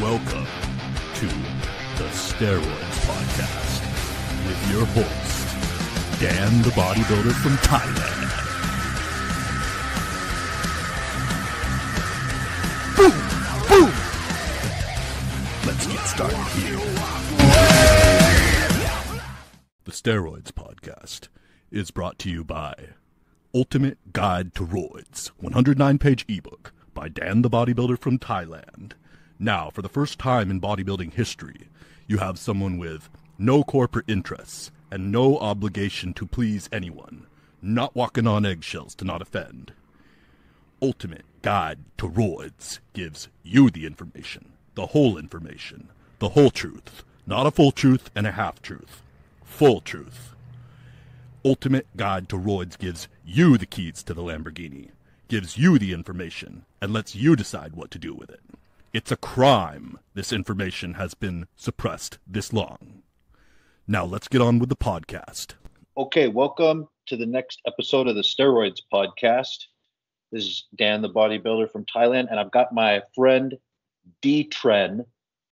Welcome to the Steroids Podcast with your host, Dan the Bodybuilder from Thailand. Boom! Boom! Let's get started here. The Steroids Podcast is brought to you by Ultimate Guide to Roids, 109 page ebook by Dan the Bodybuilder from Thailand. Now, for the first time in bodybuilding history, you have someone with no corporate interests and no obligation to please anyone, not walking on eggshells to not offend. Ultimate Guide to Roids gives you the information, the whole information, the whole truth, not a full truth and a half truth, full truth. Ultimate Guide to Roids gives you the keys to the Lamborghini, gives you the information, and lets you decide what to do with it. It's a crime this information has been suppressed this long. Now let's get on with the podcast. Okay, welcome to the next episode of the Steroids Podcast. This is Dan, the bodybuilder from Thailand, and I've got my friend D Tren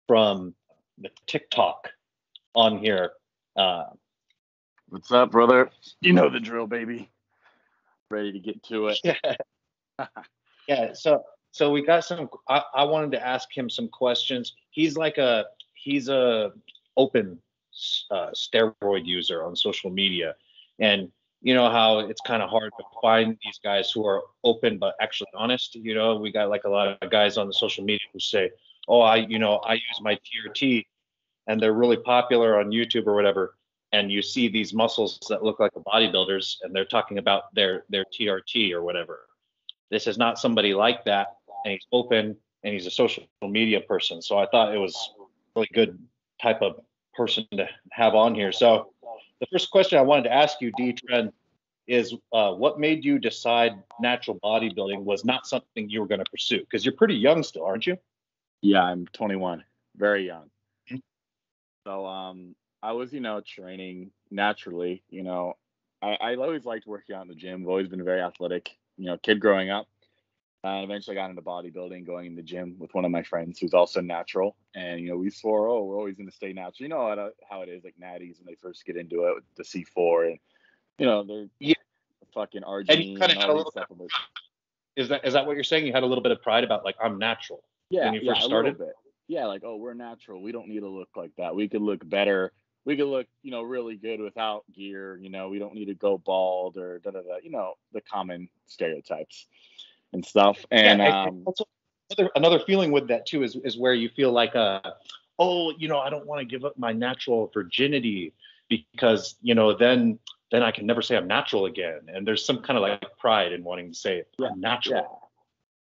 from the TikTok on here. Uh, What's up, brother? You know the drill, baby. Ready to get to it. yeah, yeah. So, so we got some. I, I wanted to ask him some questions. He's like a he's a open uh, steroid user on social media, and you know how it's kind of hard to find these guys who are open but actually honest. You know, we got like a lot of guys on the social media who say, "Oh, I you know I use my TRT," and they're really popular on YouTube or whatever. And you see these muscles that look like a bodybuilders, and they're talking about their their TRT or whatever. This is not somebody like that, and he's open and he's a social media person. So I thought it was a really good type of person to have on here. So the first question I wanted to ask you, D Tren, is uh, what made you decide natural bodybuilding was not something you were going to pursue? Because you're pretty young still, aren't you? Yeah, I'm 21, very young. So um, I was, you know, training naturally. You know, I, I always liked working out in the gym. I've always been very athletic. You know, kid growing up. Uh, and eventually got into bodybuilding, going in the gym with one of my friends who's also natural. And, you know, we swore, oh, we're always going to stay natural. You know how, it is, like natties when they first get into it with the C4 and, you know, they're Yeah. fucking arginine And you kind of had a little supplements. Is that is that what you're saying? You had a little bit of pride about like I'm natural. yeah, when you yeah, first a started? little bit. Yeah, like oh, we're natural. We don't need to look like that. We could look better. We could look, you know, really good without gear. You know, we don't need to go bald or da da da. You know, the common stereotypes and stuff. And yeah, um, another another feeling with that too is is where you feel like uh oh you know I don't want to give up my natural virginity because you know then then I can never say I'm natural again and there's some kind of like pride in wanting to say Yeah, I'm natural. yeah,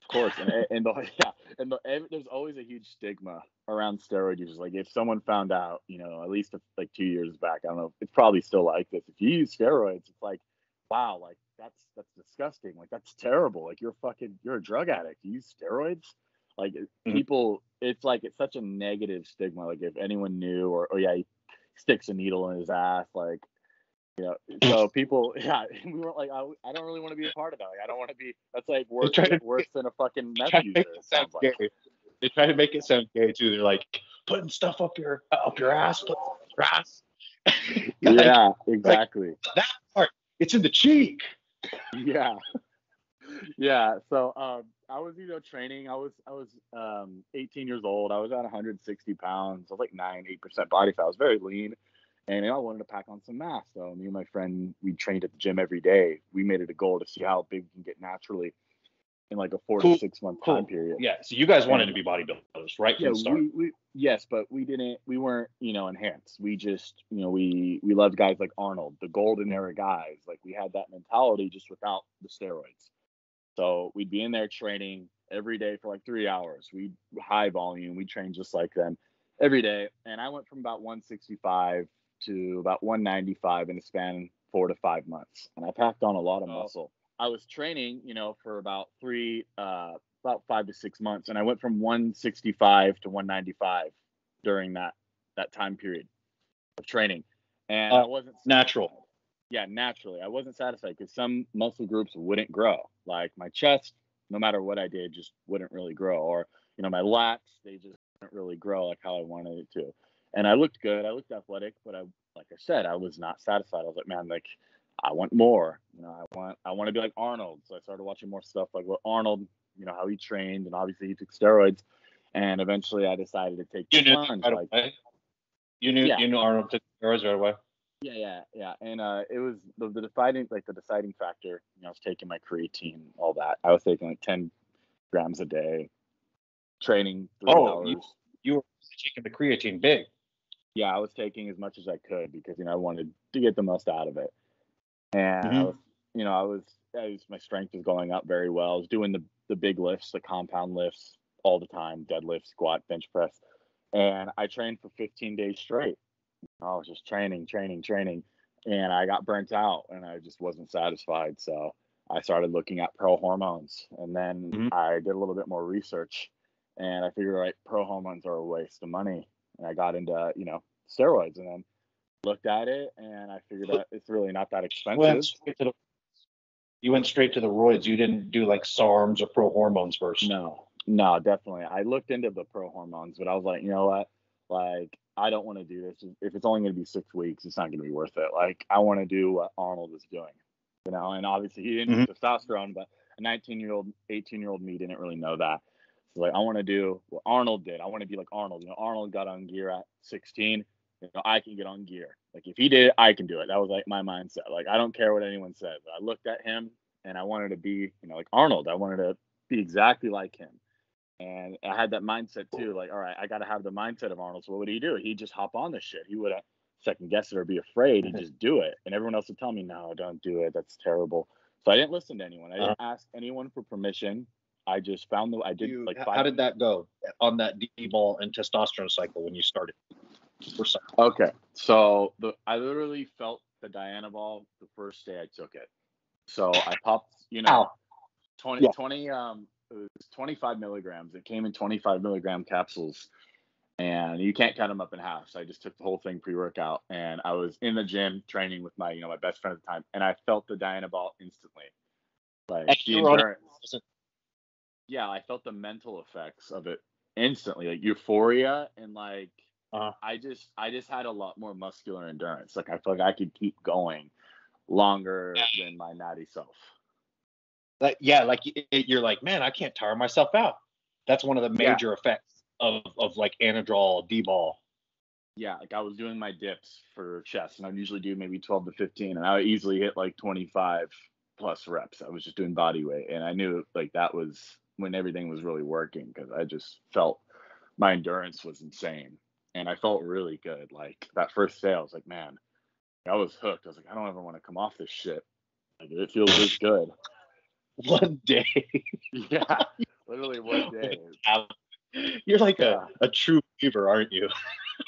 of course. And and the, yeah, and the, there's always a huge stigma around steroid users. Like if someone found out, you know, at least like two years back, I don't know, it's probably still like this. If you use steroids, it's like, wow, like that's that's disgusting. Like that's terrible. Like you're fucking you're a drug addict. You use steroids. Like Mhm. people, it's like it's such a negative stigma. Like if anyone knew, or oh yeah, he sticks a needle in his ass, like. You know, so people, yeah, we weren't like, I, I don't really want to be a part of that. Like, I don't want to be. That's like worse, to- worse than a fucking meth Try to user. make it it sound sounds like. gay. They try to make it sound gay too. They're like putting stuff up your up your ass, put your ass. Like, Yeah, exactly. that part. It's in the cheek. Yeah. Yeah so um i was you know training. I was i was um 18 years old. I was at 160 pounds. I was like 9 8% body fat. I was very lean and you know, i wanted to pack on some mass so me and my friend we trained at the gym every day. We made it a goal to see how big we can get naturally in like a four Cool, to six month cool. time period Yeah. So you guys wanted to be bodybuilders, right? From yeah, the start. we, we yes, but we didn't we weren't, you know, enhanced. We just, you know, we we loved guys like Arnold, the golden era guys. Like we had that mentality just without the steroids. So we'd be in there training every day for like three hours. We high volume, we train just like them every day. And I went from about 165 to about 195 in a span four to five months. And I packed on a lot of Oh. muscle. I was training, you know, for about three, uh, about five to six months, and I went from 165 to 195 during that that time period of training, and I Uh, wasn't Natural. yeah, naturally, I wasn't satisfied because some muscle groups wouldn't grow. Like my chest, no matter what I did, just wouldn't really grow. Or you know, my lats, they just didn't really grow like how I wanted it to. And I looked good. I looked athletic, but I, like I said, I was not satisfied. I was like, man, like I want more. You know, I want I want to be like Arnold. So I started watching more stuff like what Arnold, you know, how he trained, and obviously he took steroids. And eventually, I decided to take You knew plunge. right Like, away. You knew Yeah. you knew Arnold took steroids right away. yeah, yeah, yeah. And uh, it was the, the deciding like the deciding factor. You know, I was taking my creatine, all that. I was taking like ten grams a day, training Oh, you- You were taking the creatine big. yeah, I was taking as much as I could because you know I wanted to get the most out of it. And I Mhm. was, you know, I was, I was my strength was going up very well. I was doing the the big lifts, the compound lifts all the time, deadlift, squat, bench press, and I trained for 15 days straight. I was just training, training, training, and I got burnt out, and I just wasn't satisfied. So I started looking at pro hormones, and then Mhm. I did a little bit more research, and I figured, right, pro hormones are a waste of money, and I got into, you know, steroids, and then looked at it, and I figured out it's really not that expensive. Went the, you went straight to the roids. You didn't do like SARMs or pro hormones first. No, no, definitely. I looked into the pro hormones, but I was like, you know what? Like, I don't want to do this. If it's only going to be six weeks, it's not going to be worth it. Like, I want to do what Arnold is doing, you know. And obviously, he didn't mm-hmm. do testosterone, but a 19 year old, 18 year old me didn't really know that. So, like, I want to do what Arnold did. I want to be like Arnold. You know, Arnold got on gear at 16. You know, I can get on gear. Like, if he did it, I can do it. That was like my mindset. Like, I don't care what anyone says. I looked at him and I wanted to be, you know, like Arnold. I wanted to be exactly like him. And I had that mindset too, like, all right, I got to have the mindset of Arnold. So what would he do? He'd just hop on this shit. He would second guess it or be afraid. He'd just do it. And everyone else would tell me, no, don't do it. That's terrible. So I didn't listen to anyone. I didn't uh-huh. ask anyone for permission. I just found the, I did You- like five. how did that go on that D-ball and testosterone cycle when you started? Okay, so the I literally felt the Dianabol the first day I took it. So I popped, you know, Ow. 20, Yeah. 20 um, it was 25 milligrams. It came in 25 milligram capsules, and you can't cut them up in half. So I just took the whole thing pre-workout, and I was in the gym training with my, you know, my best friend at the time, and I felt the Dianabol instantly, like the you were on- endurance. Yeah, I felt the mental effects of it instantly, like euphoria and like Uh-huh. I just I just had a lot more muscular endurance. Like I feel like I could keep going longer than my natty self. Like, yeah, like it, you're like, man, I can't tire myself out. That's one of the Yeah. major effects of of like anadrol D-ball. Yeah, like I was doing my dips for chest, and I'd usually do maybe 12 to 15, and I would easily hit like 25 plus reps. I was just doing body weight, and I knew like that was when everything was really working because I just felt my endurance was insane, and I felt really good. Like that first day, I was like, man, I was hooked. I was like, I don't ever want to come off this shit. Like it feels this good. One day, Yeah, literally one day. you're like Yeah. a, a true believer, aren't you?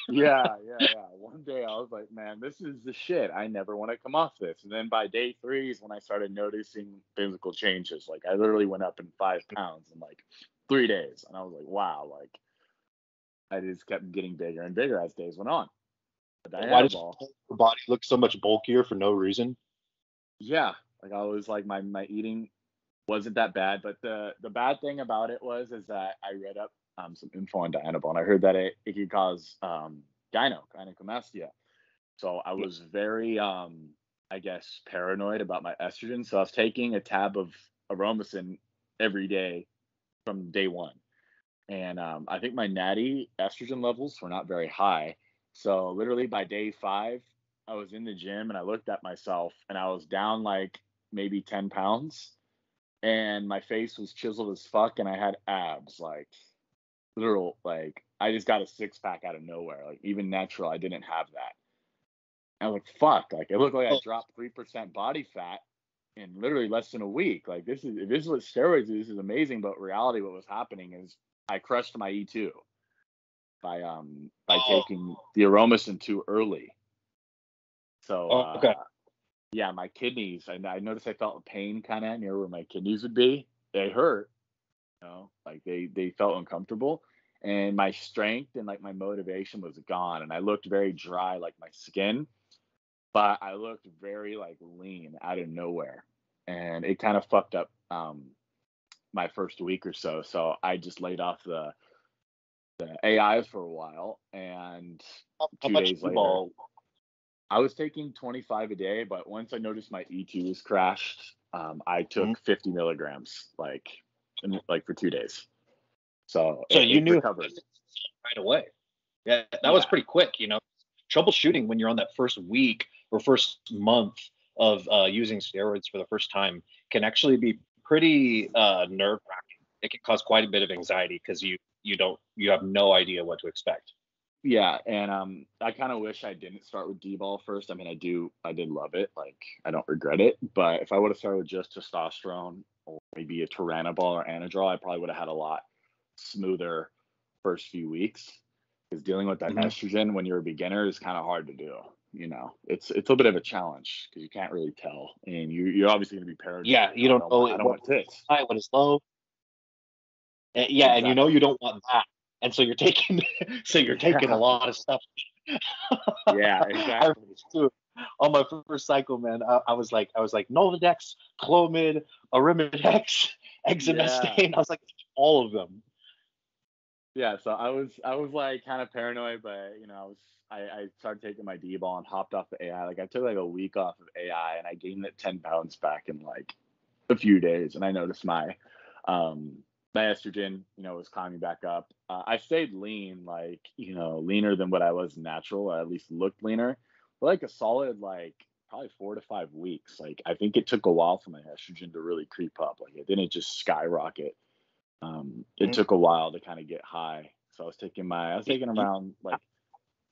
yeah, yeah, yeah. One day I was like, man, this is the shit. I never want to come off this. And then by day three is when I started noticing physical changes. Like I literally went up in five pounds in like three days. And I was like, wow, like I just kept getting bigger and bigger as days went on. Why does ball, your body look so much bulkier for no reason? yeah, like I was like my my eating wasn't that bad, but the the bad thing about it was is that I read up um, some info on Dianabol, and I heard that it, it could cause um, gyno gynecomastia. So I was very um, I guess paranoid about my estrogen. So I was taking a tab of Aromasin every day from day one, and um, I think my natty estrogen levels were not very high. So literally by day five, I was in the gym and I looked at myself and I was down like maybe 10 pounds and my face was chiseled as fuck and I had abs like literal like I just got a six pack out of nowhere. Like even natural, I didn't have that. I was like, fuck, like it looked like I dropped three percent body fat in literally less than a week. Like this is if this is what steroids do, this is amazing. But reality what was happening is I crushed my E two by um by Oh. taking the aromasin too early. So Oh, uh, okay. yeah, my kidneys. I, I noticed I felt a pain kind of near where my kidneys would be. They hurt, you know, like they they felt uncomfortable, and my strength and like my motivation was gone, and I looked very dry, like my skin, but I looked very like lean out of nowhere, and it kind of fucked up um my first week or so. So I just laid off the the AIs for a while, and How, how two much days later, ball? I was taking 25 a day, but once I noticed my E2 was crashed, um, I took Mhm. 50 milligrams, like, in, like for two days. So, So it- you it knew recovered. right away. Yeah, that was pretty quick. You know, troubleshooting when you're on that first week or first month of uh, using steroids for the first time can actually be pretty uh, nerve wracking. It can cause quite a bit of anxiety because you you don't you have no idea what to expect. Yeah, and um, I kind of wish I didn't start with D-ball first. I mean, I do, I did love it. Like, I don't regret it. But if I would have started with just testosterone or maybe a Turinabol or Anadrol, I probably would have had a lot smoother first few weeks. Because dealing with that Mhm. estrogen when you're a beginner is kind of hard to do. You know, it's it's a bit of a challenge because you can't really tell, and you you're obviously going to be paranoid. Yeah, you don't know I don't what- want tits. High, what is low? Uh, yeah, and you know you don't want that, and so you're taking so you're taking a lot of stuff. Yeah, exactly. On my first cycle, man, I, I was like, I was like Nolvadex, Clomid, Arimidex, Exemestane. I was like, all of them. Yeah, so I was I was like kind of paranoid, but you know, I was I, I started taking my D ball and hopped off the AI. Like I took like a week off of AI and I gained it ten pounds back in like a few days, and I noticed my um my estrogen, you know, was climbing back up. Uh, I stayed lean, like you know, leaner than what I was natural, or at least looked leaner. But like a solid like probably four to five weeks. Like I think it took a while for my estrogen to really creep up. Like it didn't just skyrocket um, it Mhm. took a while to kind of get high. So I was taking my, I was taking around like,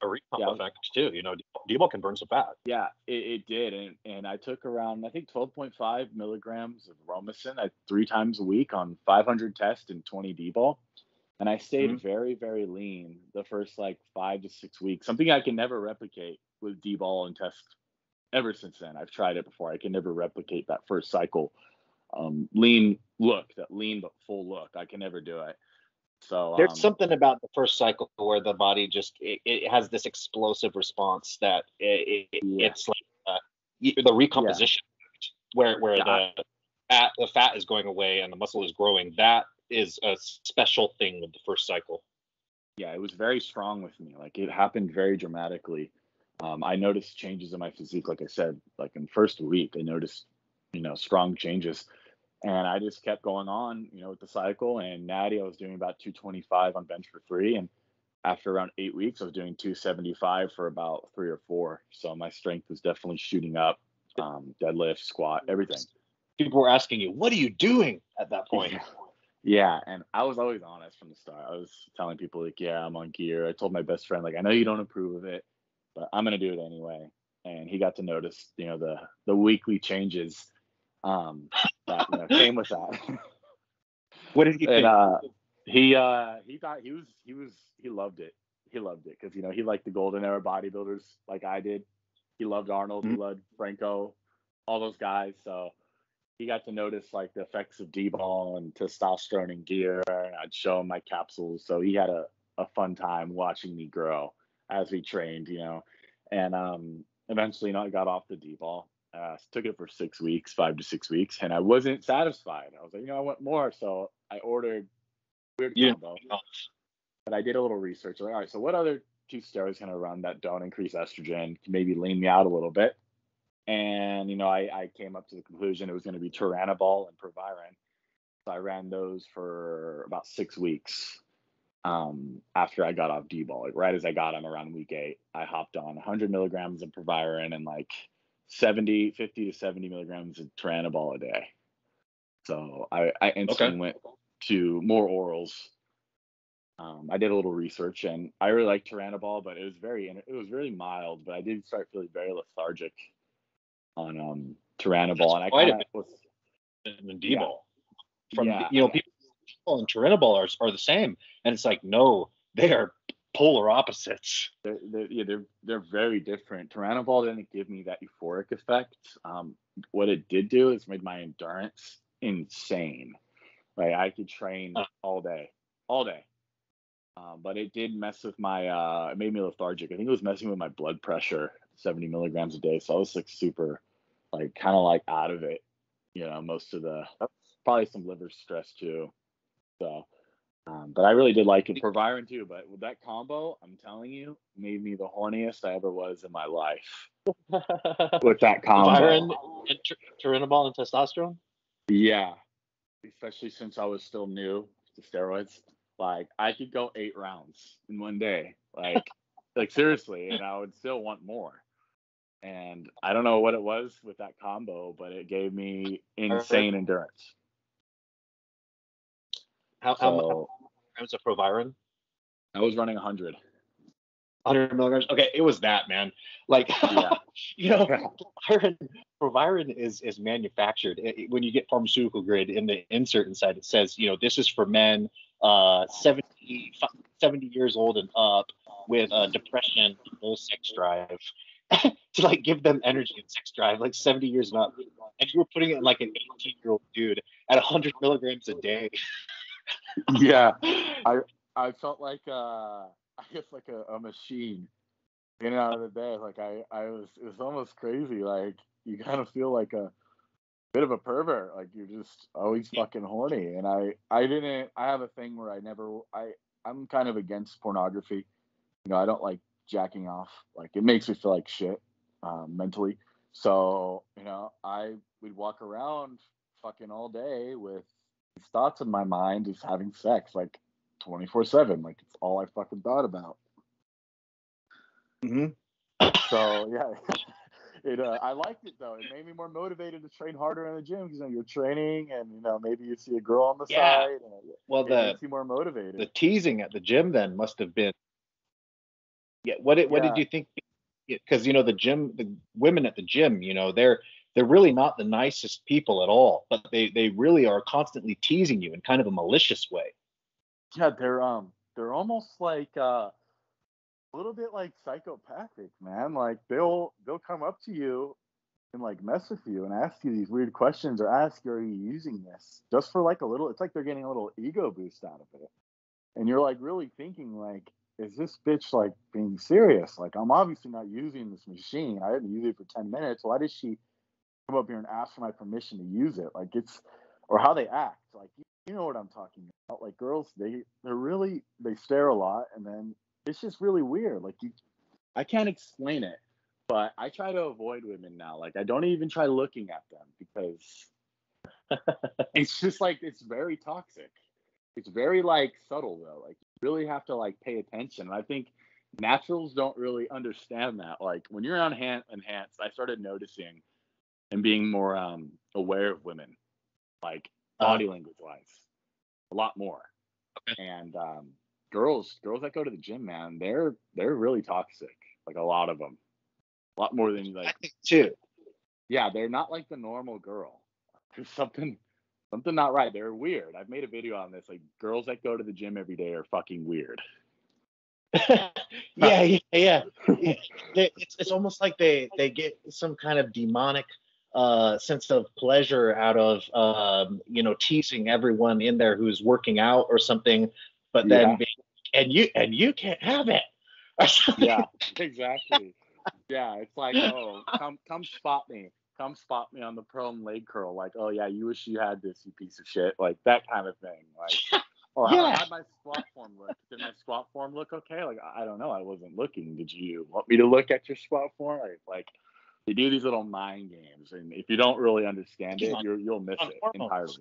A recomp Yeah. effect too. You know, D-ball can burn some fat. yeah, it, it did, and and I took around, I think 12.5 milligrams of Romacin at three times a week on 500 test and 20 D ball, and I stayed Mhm. very very lean the first like five to six weeks. Something I can never replicate with D ball and test. Ever since then, I've tried it before. I can never replicate that first cycle um, lean look, that lean but full look. I can never do it. So There's um, something about the first cycle where the body just it, it has this explosive response that it, it, Yeah. it's like uh, the recomposition where where Yeah, the fat the fat is going away and the muscle is growing. That is a special thing with the first cycle. yeah, it was very strong with me. Like it happened very dramatically. Um, I noticed changes in my physique. Like I said, like in first week, I noticed, you know, strong changes, and I just kept going on, you know, with the cycle. And Natty, I was doing about 225 on bench for three, and after around eight weeks, I was doing 275 for about three or four. So my strength was definitely shooting up. Um, deadlift, squat, everything. People were asking you, "What are you doing?" At that point, Yeah, and I was always honest from the start. I was telling people like, "Yeah, I'm on gear." I told my best friend like, "I know you don't approve of it, but I'm gonna do it anyway." And he got to notice, you know, the the weekly changes um, that you know, came with that. what did and think? uh, he uh, he thought he was he was he loved it. He loved it because you know he liked the golden era bodybuilders like I did. He loved Arnold. He Mhm. loved Franco, all those guys. So he got to notice like the effects of D-ball and testosterone and gear. And I'd show him my capsules. So he had a, a fun time watching me grow as we trained, you know. And um, eventually, you know, I got off the D-ball. Uh, took it for six weeks, five to six weeks, and I wasn't satisfied. I was like, you know, I want more. So I ordered weird You- combo. But I did a little research. Like, all right, so what other two steroids can I run that don't increase estrogen? Can maybe lean me out a little bit. And you know, I, I came up to the conclusion it was going to be Turinabol and Proviron. So I ran those for about six weeks um, after I got off D-ball. Like right as I got them around week eight, I hopped on 100 milligrams of Proviron and like 70, 50 to 70 milligrams of Turinabol a day. So I, I instantly went to more orals. Um, I did a little research and I really liked Turinabol, but it was very it was really mild. But I did start feeling very lethargic on um, Turinabol, and I quite a kind of was and then D-ball. From Yeah. you know, people and Turinabol are, are the same, and it's like no, they are polar opposites. they're, they're, yeah, they're they're very different. Turinabol didn't give me that euphoric effect. Um, what it did do is made my endurance insane. Like I could train Uh. all day, all day. Um, but it did mess with my. Uh, it made me lethargic. I think it was messing with my blood pressure, 70 milligrams a day. So I was like super, like kind of like out of it. You know, most of the probably some liver stress too. So Um, but I really did like it for Byron too. But with that combo, I'm telling you, made me the horniest I ever was in my life. with that combo, Byron and Turinabol and testosterone. Yeah, especially since I was still new to steroids. Like I could go eight rounds in one day. Like, like seriously, and I would still want more. And I don't know what it was with that combo, but it gave me insane endurance. How, so, how grams of Proviron? I was running 100. 100 milligrams. Okay, it was that man. Like, yeah. you know, Proviron, Proviron is is manufactured it, when you get pharmaceutical grade in the insert inside. It says, you know, this is for men uh 70 70 years old and up with uh, depression, low sex drive. to like give them energy and sex drive, like 70 years and up. And you were putting it in like an 18 year old dude at 100 milligrams a day yeah, I I felt like uh I guess like a, a machine in and out of the bed. Like I I was it was almost crazy. Like you kind of feel like a bit of a pervert. Like you're just always fucking horny. And I I didn't I have a thing where I never I I'm kind of against pornography. You know I don't like jacking off. Like it makes me feel like shit um, mentally. So you know I would walk around fucking all day with thoughts in my mind is having sex like 24 7 like it's all i fucking thought about mm-hmm. so yeah it uh, i liked it though it made me more motivated to train harder in the gym because you know you're training and you know maybe you see a girl on the yeah. side and well it the makes you more motivated the teasing at the gym then must have been yeah what did what yeah. did you think because you know the gym the women at the gym you know they're they're really not the nicest people at all, but they they really are constantly teasing you in kind of a malicious way. Yeah, they're um they're almost like uh, a little bit like psychopathic, man. Like they'll they'll come up to you and like mess with you and ask you these weird questions or ask are you using this? Just for like a little it's like they're getting a little ego boost out of it. And you're like really thinking like is this bitch like being serious? Like i'm obviously not using this machine. I didn't use it for 10 minutes. Why does she come up here and ask for my permission to use it. Like it's or how they act. Like you know what I'm talking about. Like girls, they they're really they stare a lot, and then it's just really weird. Like you, I can't explain it, but I try to avoid women now. Like I don't even try looking at them because it's just like it's very toxic. It's very like subtle though. Like you really have to like pay attention. And I think naturals don't really understand that. Like when you're on hand enhanced, I started noticing and being more um, aware of women, like uh-huh. body uh, language wise, a lot more. Okay. And um, girls, girls that go to the gym, man, they're they're really toxic. Like a lot of them, a lot more than like. Too. Yeah, they're not like the normal girl. There's something something not right. They're weird. I've made a video on this. Like girls that go to the gym every day are fucking weird. yeah, yeah, yeah. it's it's almost like they they get some kind of demonic uh, sense of pleasure out of um, you know teasing everyone in there who's working out or something, but then yeah. being, and you and you can't have it. yeah, exactly. Yeah, it's like oh, come come spot me, come spot me on the prone leg curl. Like oh yeah, you wish you had this, you piece of shit. Like that kind of thing. Like. Or yeah. how, my squat form look? Did my squat form look okay? Like I don't know. I wasn't looking. Did you want me to look at your squat form? Like, like they do these little mind games, and if you don't really understand it, you will miss it hormones. entirely.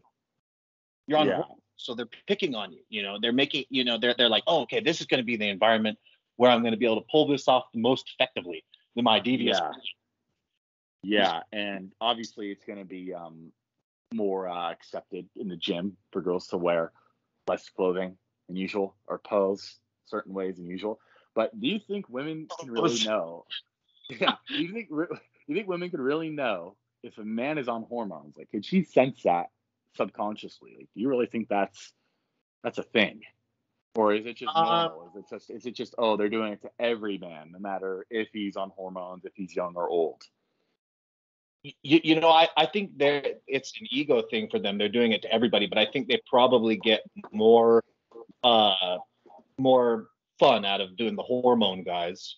You're on, yeah. so they're picking on you. You know, they're making, you know, they're they're like, oh, okay, this is going to be the environment where I'm going to be able to pull this off most effectively than my devious. Yeah. Yeah, and obviously it's going to be um, more uh, accepted in the gym for girls to wear less clothing than usual or pose certain ways than usual. But do you think women can really know? Yeah, do you think you think women could really know if a man is on hormones? Like, could she sense that subconsciously? Like, do you really think that's that's a thing, or is it just uh, normal? Is it just is it just oh they're doing it to every man, no matter if he's on hormones, if he's young or old? You, you know, I, I think they it's an ego thing for them. They're doing it to everybody, but I think they probably get more uh more fun out of doing the hormone guys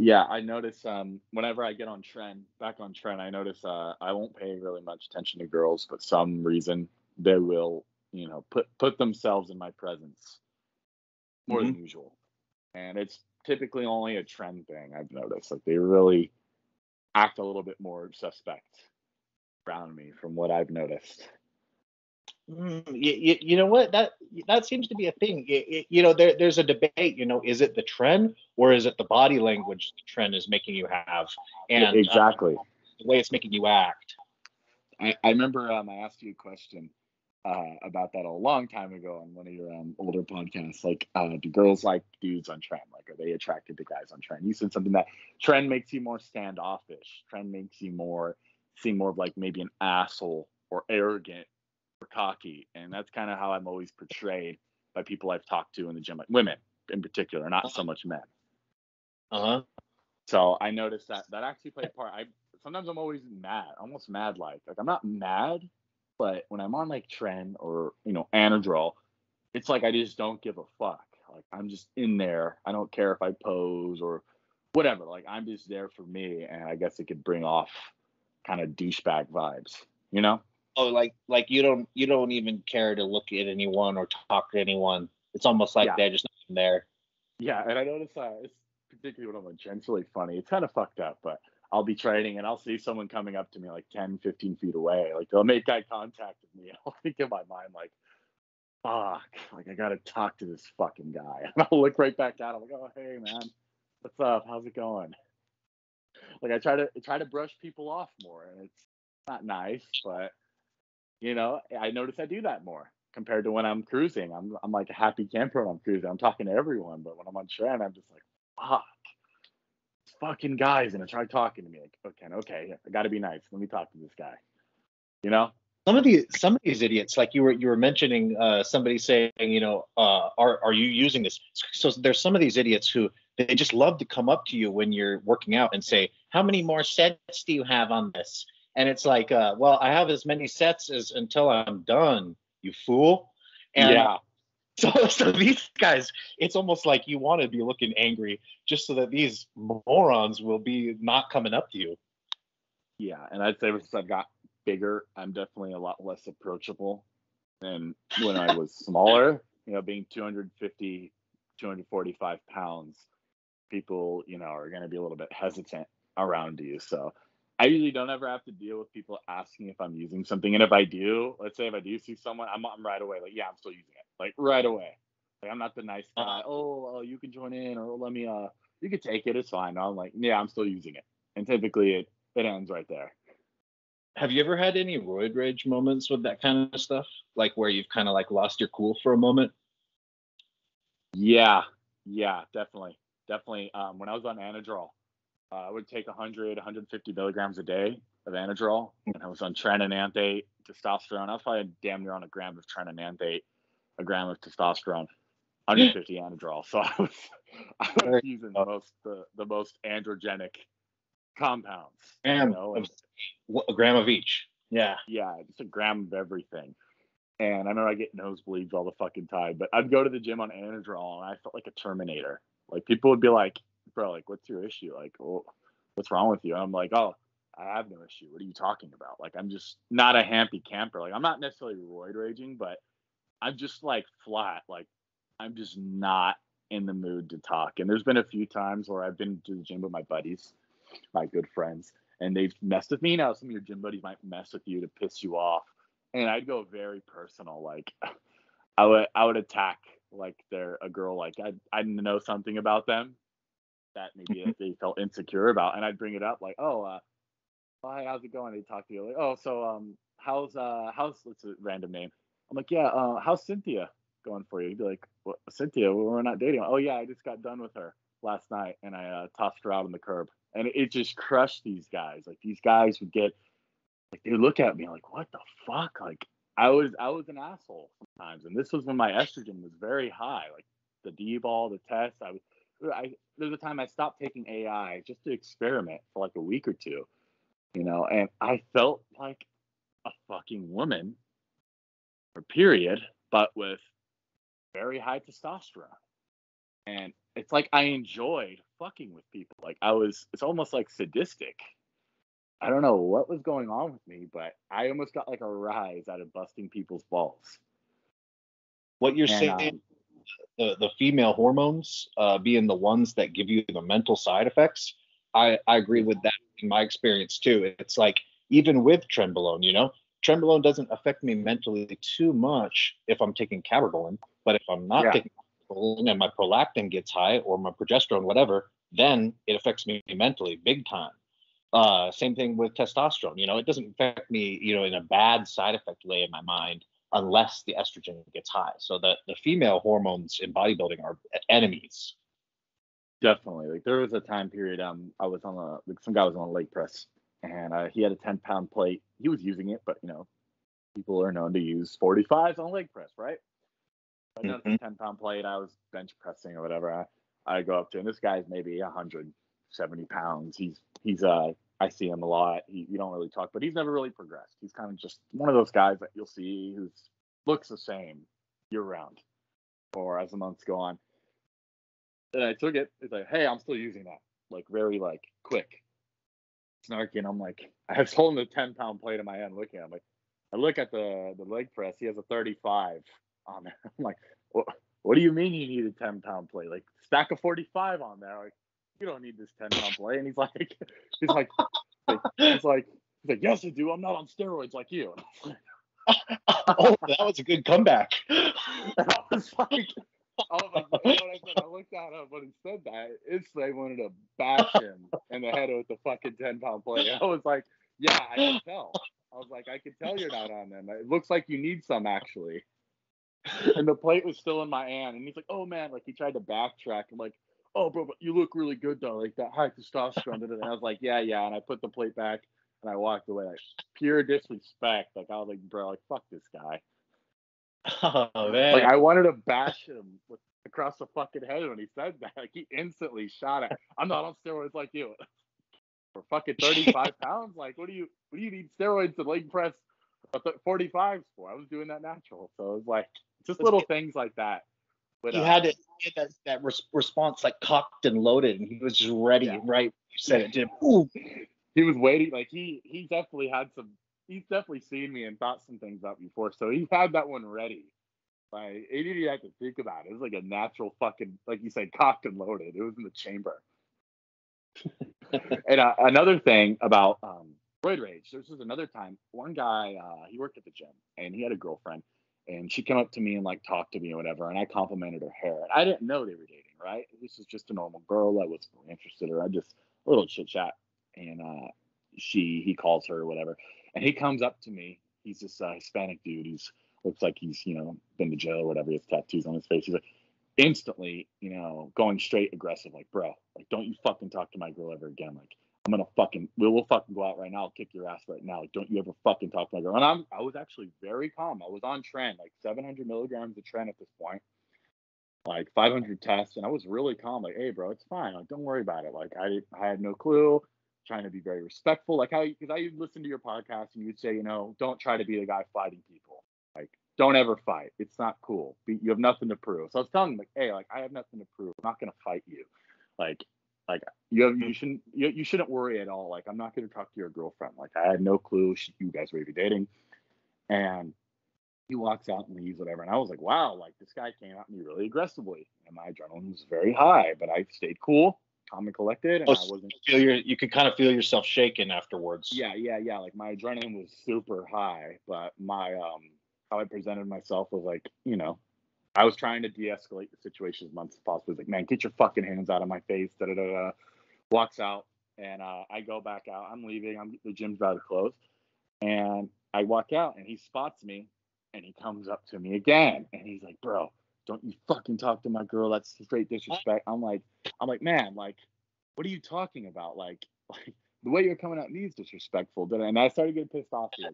yeah, I notice um, whenever I get on tren, back on tren, I notice uh, I won't pay really much attention to girls, but some reason they will you know, put put themselves in my presence more Mhm. than usual. And it's typically only a tren thing I've noticed. Like they really act a little bit more suspect around me from what I've noticed. Mm, you, you know what that that seems to be a thing. Y- y- you know, there there's a debate. You know, is it the tren or is it the body language the tren is making you have, and uh, exactly. the way it's making you act? I, I remember um, I asked you a question uh, about that a long time ago on one of your um, older podcasts. Like, uh, do girls like dudes on tren? Like, are they attracted to guys on tren? You said something that tren makes you more standoffish. Tren makes you more seem more of like maybe an asshole or arrogant cocky, and that's kind of how I'm always portrayed by people I've talked to in the gym, like women in particular, not so much men. Uh huh. So I noticed that that actually played a part. I sometimes I'm always mad, almost mad like. Like I'm not mad, but when I'm on like Tren or you know Anadrol, it's like I just don't give a fuck. Like I'm just in there. I don't care if I pose or whatever. Like I'm just there for me, and I guess it could bring off kind of douchebag vibes. You know? Oh, like like you don't you don't even care to look at anyone or talk to anyone. It's almost like Yeah. they're just not there. Yeah, and I notice that it's particularly when I'm it's really funny. It's kind of fucked up, but I'll be training and I'll see someone coming up to me like 10, 15 feet away. Like they'll make eye contact with me. I'll think in my mind like, fuck, like I gotta talk to this fucking guy. And I'll look right back at him like, oh hey man, what's up? How's it going? Like I try to I try to brush people off more and it's not nice, but you know, I notice I do that more compared to when I'm cruising. I'm I'm like a happy camper when I'm cruising. I'm talking to everyone, but when I'm on Tren, I'm just like, fuck. This fucking guy's gonna try talking to me. Like, okay, okay, I gotta be nice. Let me talk to this guy. You know? Some of these some of these idiots, like you were you were mentioning, uh, somebody saying, you know, uh, are are you using this? So there's some of these idiots who they just love to come up to you when you're working out and say, how many more sets do you have on this? And it's like, uh, well, I have as many sets as until I'm done, you fool. And yeah. So, so these guys, it's almost like you want to be looking angry just so that these morons will be not coming up to you. Yeah, and I'd say since I've got bigger, I'm definitely a lot less approachable than when I was smaller. You know, being 250, 245 pounds, people, you know, are going to be a little bit hesitant around you. So I usually don't ever have to deal with people asking if I'm using something. And if I do, let's say if I do see someone, I'm, I'm right away like, yeah, I'm still using it. Like right away. Like I'm not the nice guy. Uh-huh. Oh, oh, you can join in or let me, uh, you can take it. It's fine. I'm like, yeah, I'm still using it. And typically it, it ends right there. Have you ever had any roid rage moments with that kind of stuff? Like where you've kind of like lost your cool for a moment? Yeah, yeah, definitely, definitely. Um, when I was on Anadrol, uh, I would take 100, 150 milligrams a day of Anadrol, and I was on Tren enanthate, testosterone. I was probably damn near on a gram of Tren enanthate, a gram of testosterone, 150 Anadrol. So I was, I was using the most the, the most androgenic compounds. Gram you know, of, and- a gram of each. Yeah. yeah, just a gram of everything. And I remember I get nosebleeds all the fucking time, but I'd go to the gym on Anadrol and I felt like a Terminator. Like people would be like, bro, like, what's your issue? Like, what's wrong with you? And I'm like, oh, I have no issue. What are you talking about? Like, I'm just not a happy camper. Like, I'm not necessarily roid raging, but I'm just like flat. Like, I'm just not in the mood to talk. And there's been a few times where I've been to the gym with my buddies, my good friends, and they've messed with me. Now, some of your gym buddies might mess with you to piss you off. And I'd go very personal. Like, I would, I would attack like they're a girl. Like, I, I know something about them that maybe they felt insecure about, and I'd bring it up. Like, oh, uh, hi, how's it going? They talk to you like, oh, so um, how's uh, how's what's a random name? I'm like, yeah, uh, how's Cynthia going for you? He'd be like, what, Cynthia, we're not dating. Oh yeah, I just got done with her last night, and I uh, tossed her out on the curb, and it just crushed these guys. Like these guys would get, like they look at me like, what the fuck? Like I was, I was an asshole sometimes, and this was when my estrogen was very high. Like the D ball, the test, I was. I, there's a time I stopped taking AI just to experiment for like a week or two, you know, and I felt like a fucking woman, or period, but with very high testosterone. And it's like I enjoyed fucking with people. Like I was, it's almost like sadistic. I don't know what was going on with me, but I almost got like a rise out of busting people's balls. What you're And, saying, um, the, the female hormones uh, being the ones that give you the mental side effects, I, I agree with that in my experience too. It's like even with trenbolone, you know, trenbolone doesn't affect me mentally too much if I'm taking cabergoline, but if I'm not Yeah. taking cabergoline and my prolactin gets high or my progesterone, whatever, then it affects me mentally big time. Uh, same thing with testosterone. You know, it doesn't affect me, you know, in a bad side effect way in my mind unless the estrogen gets high. So the, the female hormones in bodybuilding are enemies. Definitely. Like there was a time period um I was on a like some guy was on a leg press and uh, he had a 10 pound plate. He was using it, but you know, people are known to use 45s on leg press, right? But mm Mhm. 10 pound plate, I was bench pressing or whatever. I, I go up to and this guy's maybe 170 pounds. He's he's uh I see him a lot. He, you don't really talk, but he's never really progressed. He's kind of just one of those guys that you'll see who looks the same year round or as the months go on. And I took it. It's like, hey, I'm still using that. Like very like quick. Snarky. And I'm like, I was holding the 10 pound plate in my hand looking at him. Like, I look at the the leg press, he has a 35 on there. I'm like, what, what do you mean you need a 10 pound plate? Like stack a 45 on there. Like, you don't need this 10 pound plate. And he's like, he's like, like he's like, he's like, yes, I do. I'm not on steroids like you. oh, that was a good comeback. And I was like, I was like, you know I? I looked at him when he said that. Instantly, I wanted to bash him in the head with the fucking 10 pound plate. I was like, yeah, I can tell. I was like, I can tell you're not on them. It looks like you need some actually. And the plate was still in my hand. And he's like, oh man, like he tried to backtrack. I'm like, oh, bro, but you look really good though. Like that high testosterone. And I was like, yeah, yeah. And I put the plate back and I walked away. Like pure disrespect. Like I was like, bro, like fuck this guy. Oh man. Like I wanted to bash him with, across the fucking head when he said that. Like he instantly shot at. I'm not on steroids like you. For fucking 35 pounds, like what do you what do you need steroids to leg press a th- 45s for? I was doing that natural, so it was like just little things like that. But he uh, had to get that, that res- response like cocked and loaded, and he was just ready, Yeah. right? You said it, Jim. Ooh. he was waiting. Like he he definitely had some. He's definitely seen me and thought some things out before, so he had that one ready. Like he didn't even have to think about it. It was like a natural fucking, like you said, cocked and loaded. It was in the chamber. and uh, another thing about um, roid rage. This was another time. One guy, uh, he worked at the gym, and he had a girlfriend, and she came up to me and like talked to me or whatever, and I complimented her hair. And I didn't know they were dating, right? This is just a normal girl i was interested, in her I just a little chit chat, and uh, she he calls her or whatever, and he comes up to me. He's this uh, Hispanic dude. He's looks like he's you know been to jail or whatever. He has tattoos on his face. He's like instantly, you know, going straight aggressive, like, bro, like, don't you fucking talk to my girl ever again. Like, I'm gonna fucking, we'll, we'll fucking go out right now. I'll kick your ass right now. Like, don't you ever fucking talk to my girl. And I'm, I was actually very calm. I was on tren, like 700 milligrams of tren at this point, like 500 tests, and I was really calm. Like, hey, bro, it's fine. Like, don't worry about it. Like, I, I had no clue. Trying to be very respectful, like how because I listen to your podcast and you'd say, you know, don't try to be the guy fighting people. Like, don't ever fight. It's not cool. You have nothing to prove. So I was telling him like, hey, like I have nothing to prove. I'm not gonna fight you. Like, like you have you shouldn't you, you shouldn't worry at all. Like I'm not gonna talk to your girlfriend. Like I had no clue she, you guys were even dating. And he walks out and leaves, whatever. And I was like, wow, like this guy came at me really aggressively, and my adrenaline was very high. But I stayed cool, calm and collected, and Oh, I wasn't. Feel your, you could kind of feel yourself shaking afterwards. Yeah, yeah, yeah. Like my adrenaline was super high, but my um how I presented myself was like, you know, I was trying to de-escalate the situation as much as possible. Was like, man, get your fucking hands out of my face. Da da da. Walks out, and uh, I go back out. I'm leaving. I'm the gym's about to close, and I walk out, and he spots me, and he comes up to me again, and he's like, bro, don't you fucking talk to my girl. That's straight disrespect. I'm like, I'm like, man, like, what are you talking about? Like, like the way you're coming at me is disrespectful. And I started getting pissed off here.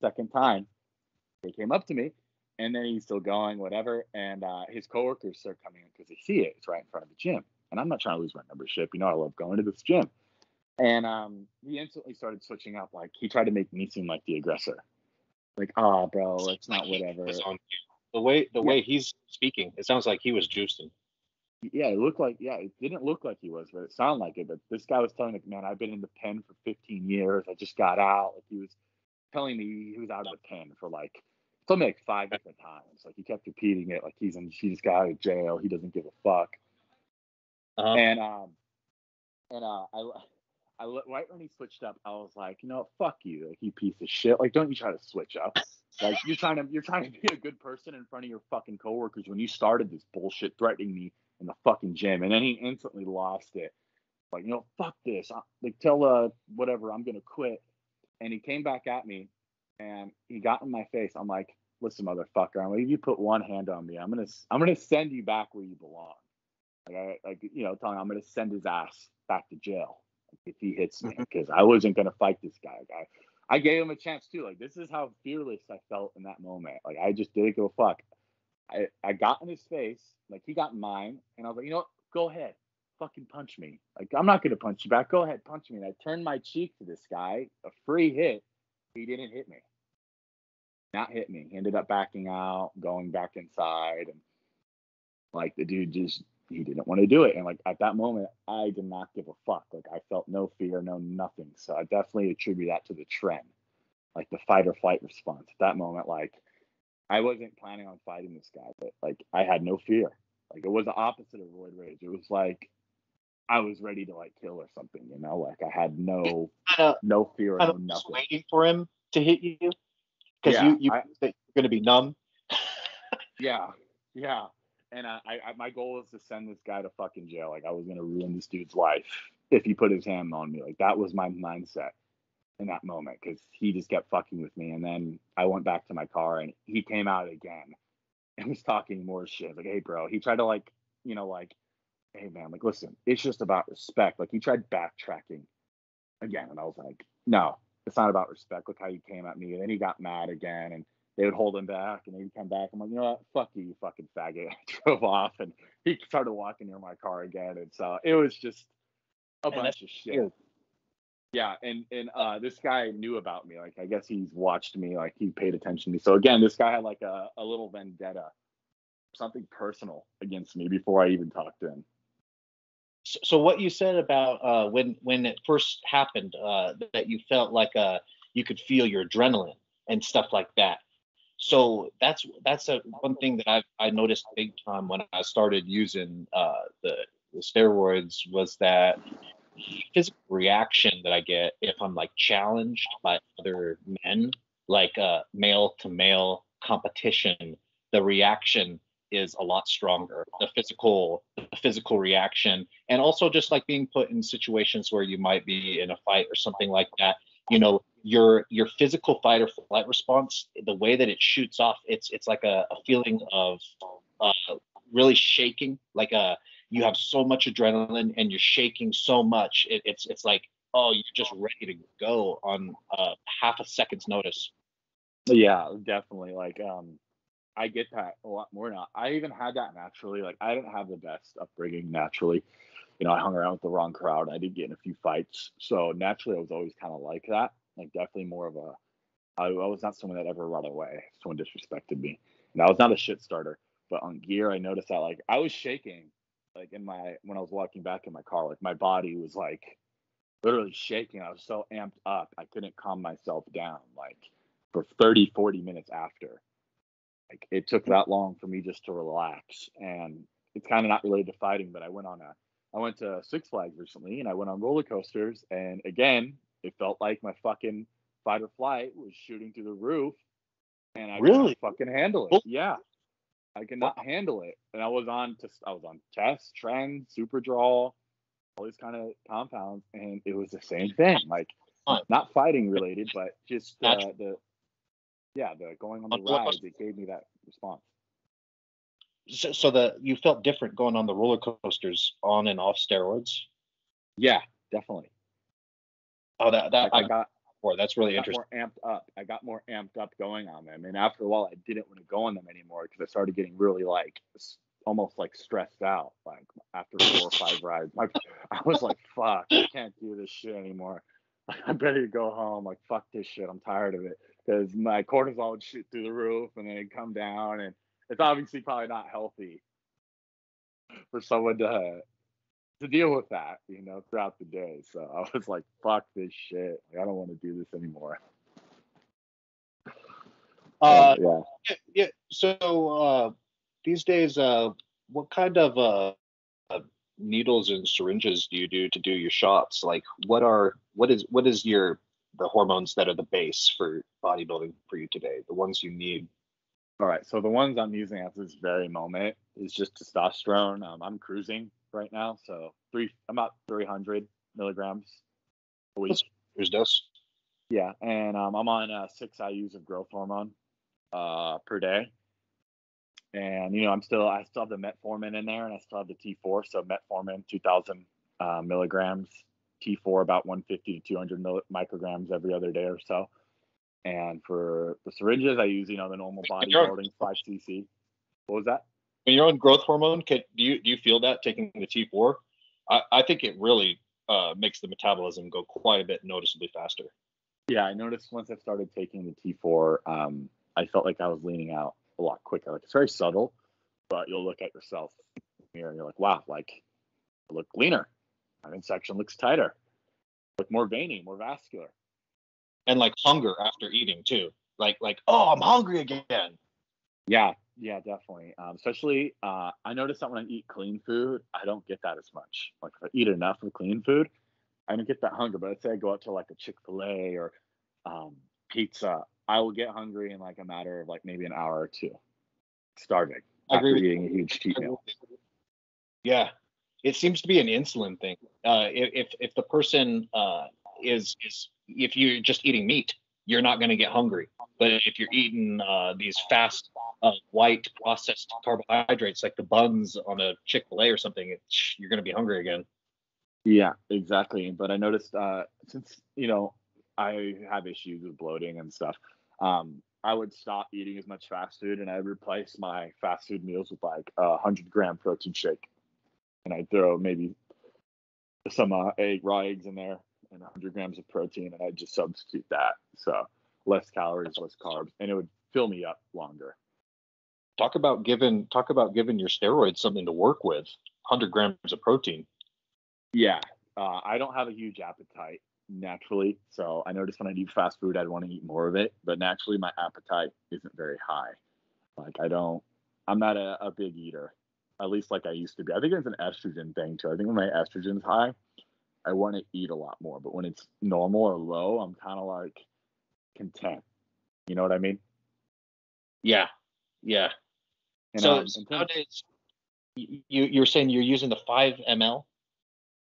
Second time, he came up to me, and then he's still going, whatever. And uh, his coworkers start coming in because they see it. It's right in front of the gym. And I'm not trying to lose my membership. You know, I love going to this gym. And um, he instantly started switching up. Like he tried to make me seem like the aggressor. Like, oh, bro, it's not whatever. Was on you. The way the Yeah. way he's speaking, it sounds like he was juicing. Yeah, it looked like yeah, it didn't look like he was, but it sounded like it. But this guy was telling me, man, I've been in the pen for 15 years. I just got out. Like he was telling me he was out of the pen for like me like five different times. Like he kept repeating it, like he's in, he just got out of jail. He doesn't give a fuck. Uh-huh. And um, and uh, I, I right when he switched up, I was like, you know, fuck you, like you piece of shit. Like, don't you try to switch up. Like you're trying to you're trying to be a good person in front of your fucking coworkers when you started this bullshit threatening me in the fucking gym, and then he instantly lost it. Like, you know, fuck this. I, like, tell uh whatever, I'm gonna quit. And he came back at me, and he got in my face. I'm like, listen, motherfucker, I'm like, if you put one hand on me, I'm gonna I'm gonna send you back where you belong. Like, I, like you know, telling him I'm gonna send his ass back to jail if he hits me mm-hmm. because I wasn't gonna fight this guy. Guy, I gave him a chance too. Like this is how fearless I felt in that moment. Like I just didn't give a fuck. I I got in his face, like he got in mine, and I was like, you know what? Go ahead, fucking punch me. Like I'm not gonna punch you back. Go ahead, punch me. And I turned my cheek to this guy, a free hit. He didn't hit me. Not hit me. He ended up backing out, going back inside, and like the dude just he didn't want to do it. And like at that moment, I did not give a fuck. Like I felt no fear, no nothing. So I definitely attribute that to the tren, like the fight or flight response. At that moment, like I wasn't planning on fighting this guy, but like I had no fear. Like it was the opposite of roid rage. It was like I was ready to like kill or something, you know. Like I had no Kinda- no fear no of nothing. waiting for him to hit you because Yeah, you you I- think you're going to be numb. Yeah, yeah. And I, I, my goal was to send this guy to fucking jail. Like I was gonna ruin this dude's life if he put his hand on me. Like that was my mindset in that moment because he just kept fucking with me. And then I went back to my car and he came out again and was talking more shit. Like, hey, bro. He tried to like, you know, like, hey, man, like, listen, it's just about respect. Like he tried backtracking again, and I was like, no, it's not about respect. Look how you came at me. And then he got mad again and they would hold him back and he'd come back. I'm like, you know what? Fuck you, you fucking faggot. I drove off and he started walking near my car again. And so it was just a And bunch of shit. weird. Yeah, and and uh, this guy knew about me. Like I guess he's watched me. Like he paid attention to me. So again, this guy had like a, a little vendetta, something personal against me before I even talked to him. So, what you said about uh, when when it first happened, uh, that you felt like uh, you could feel your adrenaline and stuff like that. So that's that's a one thing that I I noticed big time when I started using uh, the the steroids was that physical reaction that I get if I'm like challenged by other men, like uh, male to male competition, the reaction is a lot stronger. The physical, the physical reaction, and also just like being put in situations where you might be in a fight or something like that. You know, your your physical fight or flight response, the way that it shoots off, it's it's like a, a feeling of uh, really shaking, like a you have so much adrenaline and you're shaking so much. It, it's it's like oh, you're just ready to go on uh, half a second's notice. Yeah, definitely. Like, um, I get that a lot more now. I even had that naturally. Like, I didn't have the best upbringing naturally. You know, I hung around with the wrong crowd. I did get in a few fights, so naturally, I was always kind of like that. Like, definitely more of a. I, I was not someone that ever run away. Someone disrespected me, and I was not a shit starter. But on gear, I noticed that like I was shaking, like in my when I was walking back in my car, like my body was like literally shaking. I was so amped up, I couldn't calm myself down. Like for 30, 40 minutes after. Like it took that long for me just to relax. And it's kind of not related to fighting, but I went on a I went to Six Flags recently and I went on roller coasters and again, it felt like my fucking fight or flight was shooting through the roof and I Really? couldn't fucking handle it. Yeah. I cannot not handle it. And I was on to I was on test, tren, super draw, all these kind of compounds, and it was the same thing. Like not fighting related, but just uh, the yeah, the going on the On rides, it gave me that response. So, so the you felt different going on the roller coasters on and off steroids. Yeah, definitely. Oh, that that Like, I I got, for that's really got interesting. more amped up. I got more amped up going on them, and after a while, I didn't want to go on them anymore because I started getting really like almost like stressed out. Like after four or five rides, my, I was like, "Fuck, I can't do this shit anymore. I'm ready to go home. Like, fuck this shit. I'm tired of it." Because my cortisol would shoot through the roof, and then it'd come down, and it's obviously probably not healthy for someone to to deal with that, you know, throughout the day. So I was like, fuck this shit. Like, I don't want to do this anymore. Uh, yeah. yeah, yeah. So uh, these days, uh, what kind of uh, uh, needles and syringes do you do to do your shots? Like, what are what is what is your the hormones that are the base for bodybuilding for you today? The ones you need. All right. So the ones I'm using at this very moment is just testosterone. Um, I'm cruising right now, so three. I'm about 300 milligrams a week. Here's dose. Yeah, and um, I'm on uh, six IU's of growth hormone uh, per day. And you know, I'm still I still have the metformin in there, and I still have the T4. So metformin, 2,000 uh, milligrams. T4 about 150 to 200 micrograms every other day or so. And for the syringes, I use you know the normal bodybuilding 5 cc. What was that? When you're on growth hormone, can, do you do you feel that taking the T4? I, I think it really uh, makes the metabolism go quite a bit noticeably faster. Yeah, I noticed once I started taking the T4, um, I felt like I was leaning out a lot quicker. Like it's very subtle, but you'll look at yourself in the mirror and you're like, wow, like I look leaner. My midsection looks tighter. Look more veiny, more vascular. And like hunger after eating too. Like like oh I'm hungry again. Yeah, yeah, definitely. Um, especially, uh, I notice that when I eat clean food, I don't get that as much. Like if I eat enough of clean food, I don't get that hunger. But let's say I go out to like a Chick Fil A or um, pizza, I will get hungry in like a matter of like maybe an hour or two, starving I agree after eating a huge cheat meal. Yeah, it seems to be an insulin thing. Uh, if if the person uh, is is if you're just eating meat, you're not going to get hungry. But if you're eating uh, these fast uh, white processed carbohydrates like the buns on a Chick Fil A or something, you're going to be hungry again. Yeah, exactly. But I noticed uh, since you know I have issues with bloating and stuff, um, I would stop eating as much fast food and I'd replace my fast food meals with like a hundred gram protein shake, and I'd throw maybe some uh, egg, raw eggs in there and 100 grams of protein, and I'd just substitute that. So less calories, less carbs, and it would fill me up longer. Talk about giving talk about giving your steroids something to work with. 100 grams of protein. Yeah, uh, I don't have a huge appetite naturally, so I noticed when I eat fast food, I'd want to eat more of it. But naturally, my appetite isn't very high. Like I don't, I'm not a, a big eater, at least like I used to be. I think it's an estrogen thing too. I think when my estrogen's high, I want to eat a lot more. But when it's normal or low, I'm kind of like content. You know what I mean? Yeah, yeah. And, so um, nowadays, you you're saying you're using the five ml.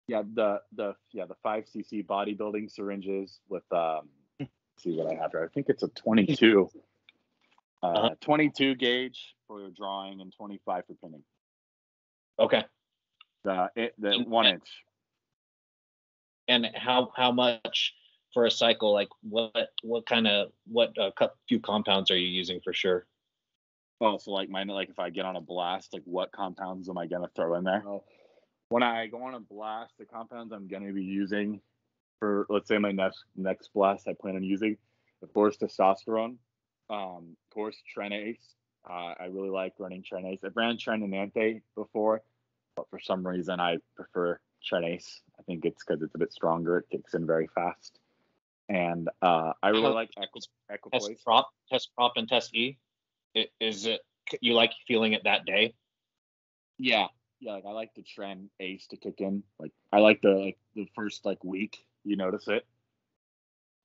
yeah, the the yeah the five cc bodybuilding syringes with um. let's see what I have here. I think it's a 22. Uh, Uh-huh. 22 gauge for drawing and 25 for pinning. Okay. The it, the And- one inch. And how how much for a cycle? Like what what kind of what uh, few compounds are you using for sure? Oh, so like mine, like if I get on a blast, like what compounds am I gonna throw in there? When I go on a blast, the compounds I'm gonna be using for, let's say my next next blast, I plan on using, of course, testosterone, um, of course, Tren ace. Uh, I really like running Tren ace. I've ran Tren enanthate before, but for some reason I prefer Tren ace. I think it's because it's a bit stronger. It kicks in very fast, and uh, I really like Equi- Test prop, test prop, and test E. Is it you like feeling it that day? Yeah, yeah. Like I like the tren ace to kick in. Like I like the like the first like week you notice it.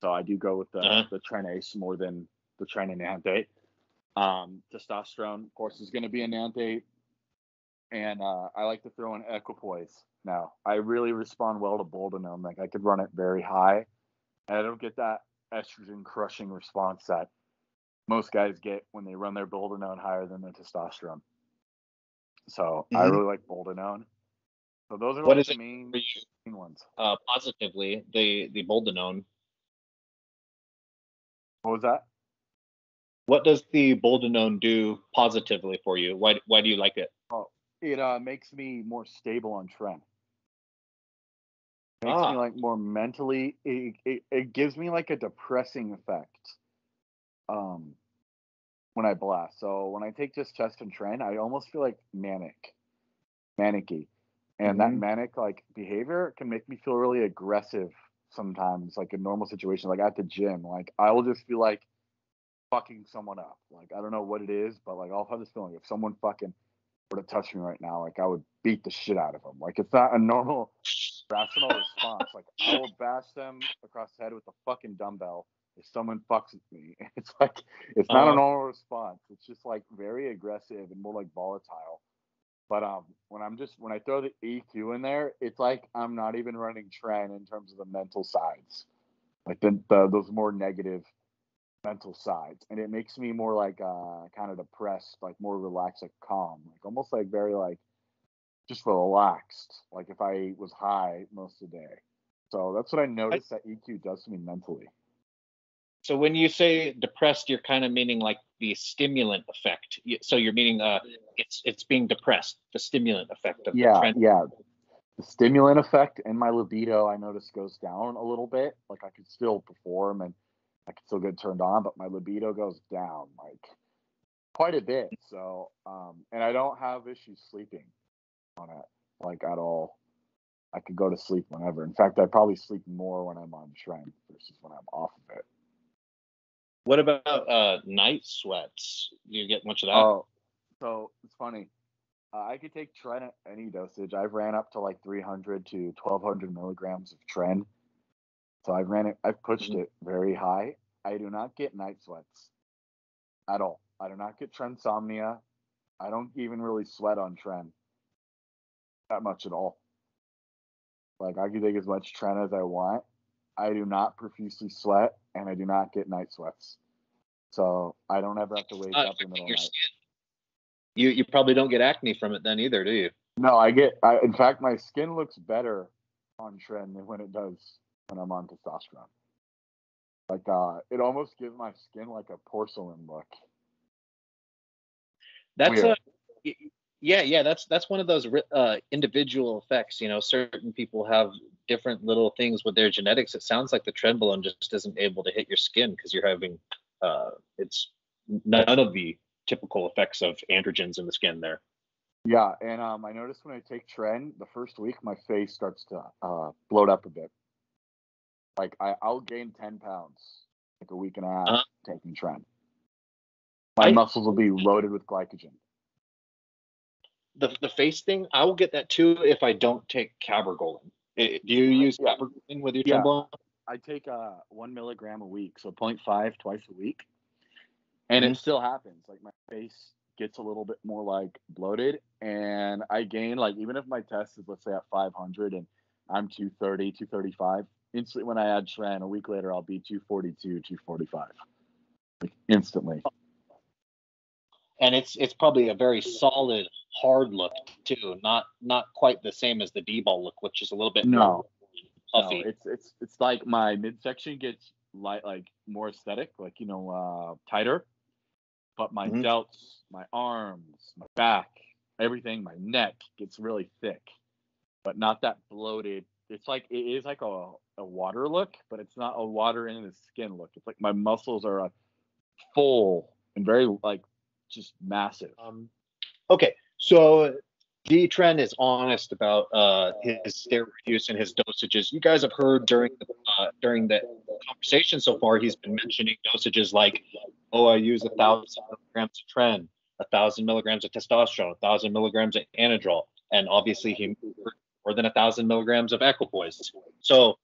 So I do go with the Uh-huh. the tren ace more than the tren enanthate. Um, testosterone, of course, is going to be an enanthate, and uh, I like to throw in equipoise. Now I really respond well to boldenone. Like I could run it very high, and I don't get that estrogen crushing response that most guys get when they run their boldenone higher than their testosterone. So I Mhm. really like boldenone. So those are What like is the main, main ones. uh, positively, the the boldenone. What was that? What does the boldenone do positively for you? Why why do you like it? Oh, It uh, makes me more stable on tren. Makes Ah. me like more mentally. It, it it gives me like a depressing effect. Um, when I blast. So when I take just chest and tren, I almost feel like manic, manicky, and that Mhm. manic like behavior can make me feel really aggressive sometimes. Like in normal situations, like at the gym, like I will just be like fucking someone up. Like I don't know what it is, but like I'll have this feeling if someone fucking were to touch me right now, like I would beat the shit out of them. Like it's not a normal rational response. Like I will bash them across the head with a fucking dumbbell if someone fucks with me. It's like it's not Uh-huh. a normal response. It's just like very aggressive and more like volatile. But um, when I'm just when I throw the EQ in there, it's like I'm not even running tren in terms of the mental sides, like the, the those more negative mental sides, and it makes me more like uh kind of depressed, like more relaxed, like calm, like almost like very like just relaxed, like if I was high most of the day. So that's what I noticed that EQ does to me mentally. So when you say depressed, you're kind of meaning like the stimulant effect. So you're meaning uh, it's it's being depressed, the stimulant effect of the yeah, tren. yeah. The stimulant effect and my libido, I noticed, goes down a little bit. Like I could still perform and I can still get turned on, but my libido goes down like quite a bit. So, um, and I don't have issues sleeping on it like at all. I could go to sleep whenever. In fact, I probably sleep more when I'm on tren versus when I'm off of it. What about uh, night sweats? Do you get much of that? Oh, so it's funny. Uh, I could take tren at any dosage. I've ran up to like 300 to 1200 milligrams of tren. So I've ran it. I've pushed Mhm. it very high. I do not get night sweats at all. I do not get trensomnia. I don't even really sweat on tren that much at all. Like I can take as much tren as I want. I do not profusely sweat, and I do not get night sweats. So I don't ever have to wake up in the middle of the night. You you probably don't get acne from it then either, do you? No, I get. I, in fact, my skin looks better on tren than when it does when I'm on testosterone. Like, uh, it almost gives my skin like a porcelain look. That's Weird. a y- yeah, yeah. That's that's one of those uh, individual effects. You know, certain people have different little things with their genetics. It sounds like the trenbolone just isn't able to hit your skin because you're having uh, it's none of the typical effects of androgens in the skin there. Yeah, and um, I noticed when I take tren, the first week my face starts to uh, bloat up a bit. Like I, I'll gain ten pounds like a week and a half Uh-huh. taking tren. My I- muscles will be loaded with glycogen. The the face thing, I will get that too if I don't take cabergoline. Do you use Yeah. cabergoline with your Yeah. I take uh one milligram a week, so 0.5 twice a week, and Mhm. it still happens. Like my face gets a little bit more like bloated, and I gain like even if my test is let's say at 500 and I'm 230, 235, instantly when I add Tren, a week later I'll be 242, 245, like instantly. and it's it's probably a very solid hard look too not not quite the same as the d-bol look which is a little bit No. more No, puffy it's it's it's like my midsection gets light like more aesthetic, like you know, uh tighter. But my Mhm. delts, my arms, my back, everything, my neck gets really thick. But not that bloated. It's like it is like a, a water look, but it's not a water in the skin look. It's like my muscles are uh, full and very like just massive. um, okay so D Tren is honest about uh his steroid use and his dosages you guys have heard during the uh, during the conversation so far he's been mentioning dosages like oh i use a thousand milligrams of tren a thousand milligrams of testosterone a thousand milligrams of anadrol and obviously he more than a thousand milligrams of equipoise. So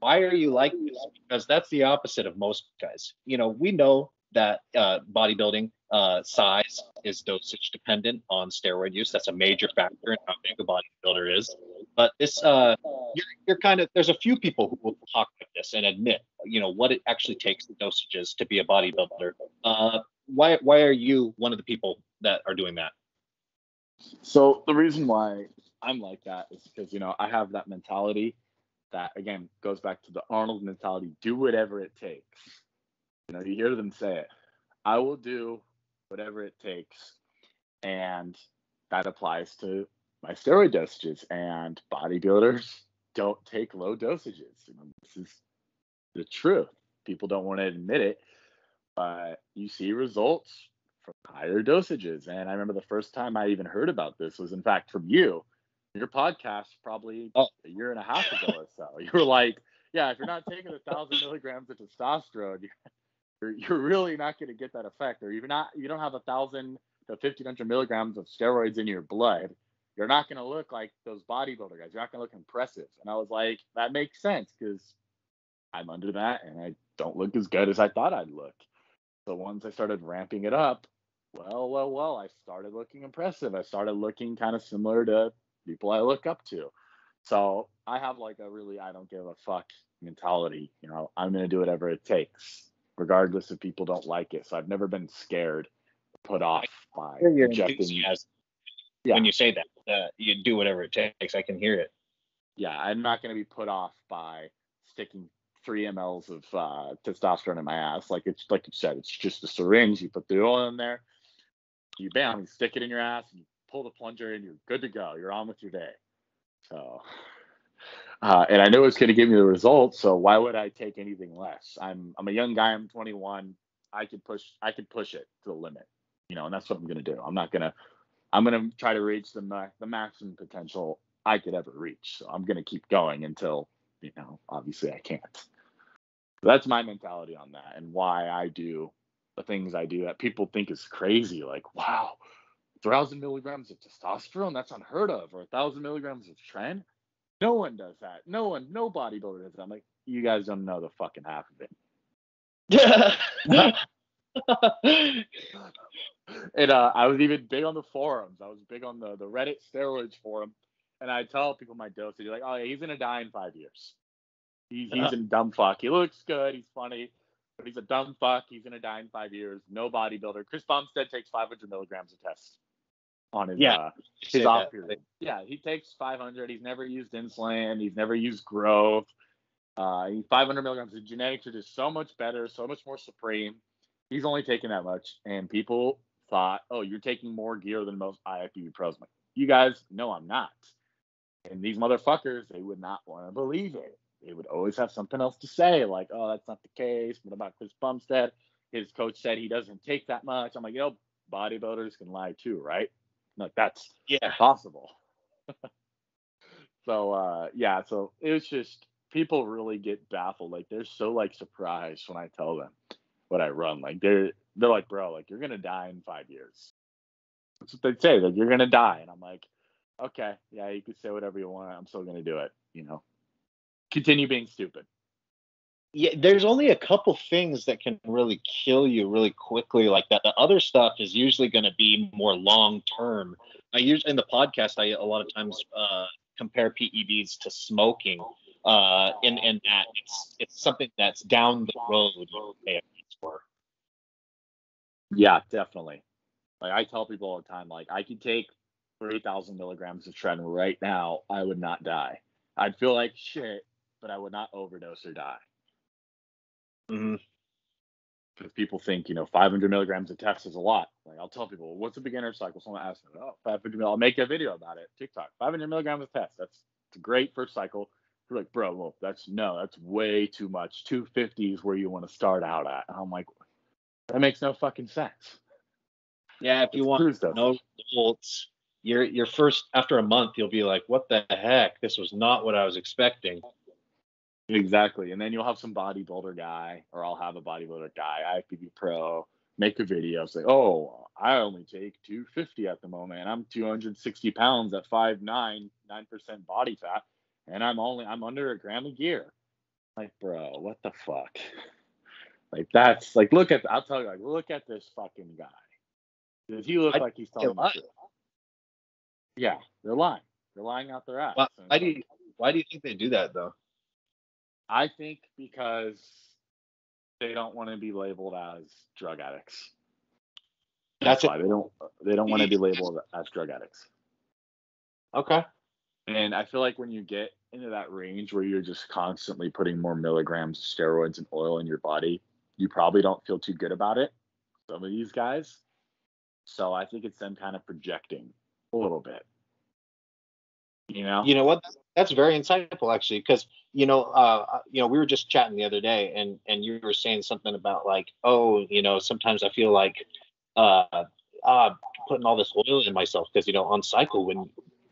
why are you like this? Because that's the opposite of most guys. You know we know that uh, bodybuilding uh, size is dosage dependent on steroid use. That's a major factor in how big a bodybuilder is. But this uh, you're, you're kind of there's a few people who will talk like this and admit you know what it actually takes the dosages to be a bodybuilder. Uh, why why are you one of the people that are doing that So the reason why I'm like that is because you know I have that mentality that again goes back to the Arnold mentality: do whatever it takes. You know, you hear them say it. I will do whatever it takes, and that applies to my steroid dosages. And bodybuilders don't take low dosages. You know, this is the truth. People don't want to admit it, but you see results from higher dosages. And I remember the first time I even heard about this was, in fact, from you. Your podcast probably Oh. a year and a half ago or so. You were like, "Yeah, if you're not taking a thousand milligrams of testosterone, you're, you're, really not going to get that effect. Or you're not, you don't have a thousand to 1500 milligrams of steroids in your blood. You're not going to look like those bodybuilder guys. You're not going to look impressive. And I was like, that makes sense because I'm under that and I don't look as good as I thought I'd look. So once I started ramping it up, well, well, well, I started looking impressive. I started looking kind of similar to people I look up to. So I have like a really I don't give a fuck mentality. You know, I'm gonna do whatever it takes, regardless if people don't like it. So I've never been scared, put off by Your rejecting. Yeah. when you say that, uh, you do whatever it takes. I can hear it. Yeah, I'm not gonna be put off by sticking three mLs of uh, testosterone in my ass. Like it's like you said, it's just a syringe. You put the oil in there, you bam, you stick it in your ass, and you pull the plunger, and you're good to go. You're on with your day. So, uh, and I know it's going to give me the results. So why would I take anything less? I'm I'm a young guy. I'm 21. I could push I could push it to the limit. You know, and that's what I'm going to do. I'm not gonna I'm going to try to reach the ma- the maximum potential I could ever reach. So I'm going to keep going until you know, obviously I can't. That's my mentality on that and why I do the things I do that people think is crazy. Like, wow, thousand milligrams of testosterone, that's unheard of, or a thousand milligrams of tren. No one does that. No one, no bodybuilder does that. I'm like, you guys don't know the fucking half of it. Yeah. and uh, I was even big on the forums. I was big on the, the Reddit steroids forum. And I tell people my dosage, and they're like, oh yeah, he's gonna die in five years. He's he's a dumb fuck. He looks good, he's funny, but he's a dumb fuck. He's gonna die in five years. No bodybuilder. Chris Bumstead takes 500 milligrams of test on his Yeah, uh, his off period. Yeah, he takes 500. He's never used insulin. He's never used growth. Uh, he- 500 milligrams. The genetics are just so much better, so much more supreme. He's only taking that much, and people thought, "Oh, you're taking more gear than most IFBB pros." Like, you guys, no, I'm not. And these motherfuckers, they would not want to believe it. They would always have something else to say, like, "Oh, that's not the case." What about Chris Bumstead? His coach said he doesn't take that much. I'm like, yo, bodybuilders can lie too, right? Like that's Yeah. possible. so uh yeah, so it was just people really get baffled. Like they're so like surprised when I tell them what I run. Like they're they're like, bro, like you're gonna die in five years. That's what they say, like you're gonna die. And I'm like, okay, yeah, you can say whatever you want. I'm still gonna do it, you know. Continue being stupid. yeah, there's only a couple things that can really kill you really quickly like that. The other stuff is usually going to be more long term. I use in the podcast, I a lot of times uh, compare PEDs to smoking, uh, in in that it's it's something that's down the road. you pay for. Yeah, definitely. Like I tell people all the time, like I could take three thousand milligrams of tren right now, I would not die. I'd feel like shit, but I would not overdose or die. Mm-hmm. Because people think, you know, 500 milligrams of test is a lot. Like I'll tell people, what's a beginner cycle? Someone asks me, oh, 500 mil. I'll make a video about it. TikTok, 500 milligrams of test. That's great first cycle. They're like, bro, well, that's no, that's way too much. 250 is where you want to start out at. And I'm like, that makes no fucking sense. Yeah, if you It's want no results, your your first after a month, you'll be like, "What the heck? This was not what I was expecting." Exactly. And then you'll have some bodybuilder guy, or I'll have a bodybuilder guy, IFBB pro, make a video, say, oh, I only take 250 at the moment. I'm 260 pounds at 5'9, 9% body fat, and I'm only, I'm under a gram of gear. Like, bro, what the fuck? Like, that's like, look at, I'll tell you, like, look at this fucking guy. Does he look I- like he's telling the truth? Yeah, they're lying. They're lying out their ass. Why, why do you why do you think they do that though? I think because they don't want to be labeled as drug addicts. That's That's why they don't they don't want to be labeled as drug addicts. Okay. And I feel like when you get into that range where you're just constantly putting more milligrams of steroids and oil in your body, you probably don't feel too good about it. Some of these guys. So I think it's them kind of projecting a little bit. You know? You know what? That's very insightful actually, because you know, uh, you know, we were just chatting the other day, and and you were saying something about like, oh, you know, sometimes I feel like, uh, uh, putting all this oil in myself because you know, on cycle when,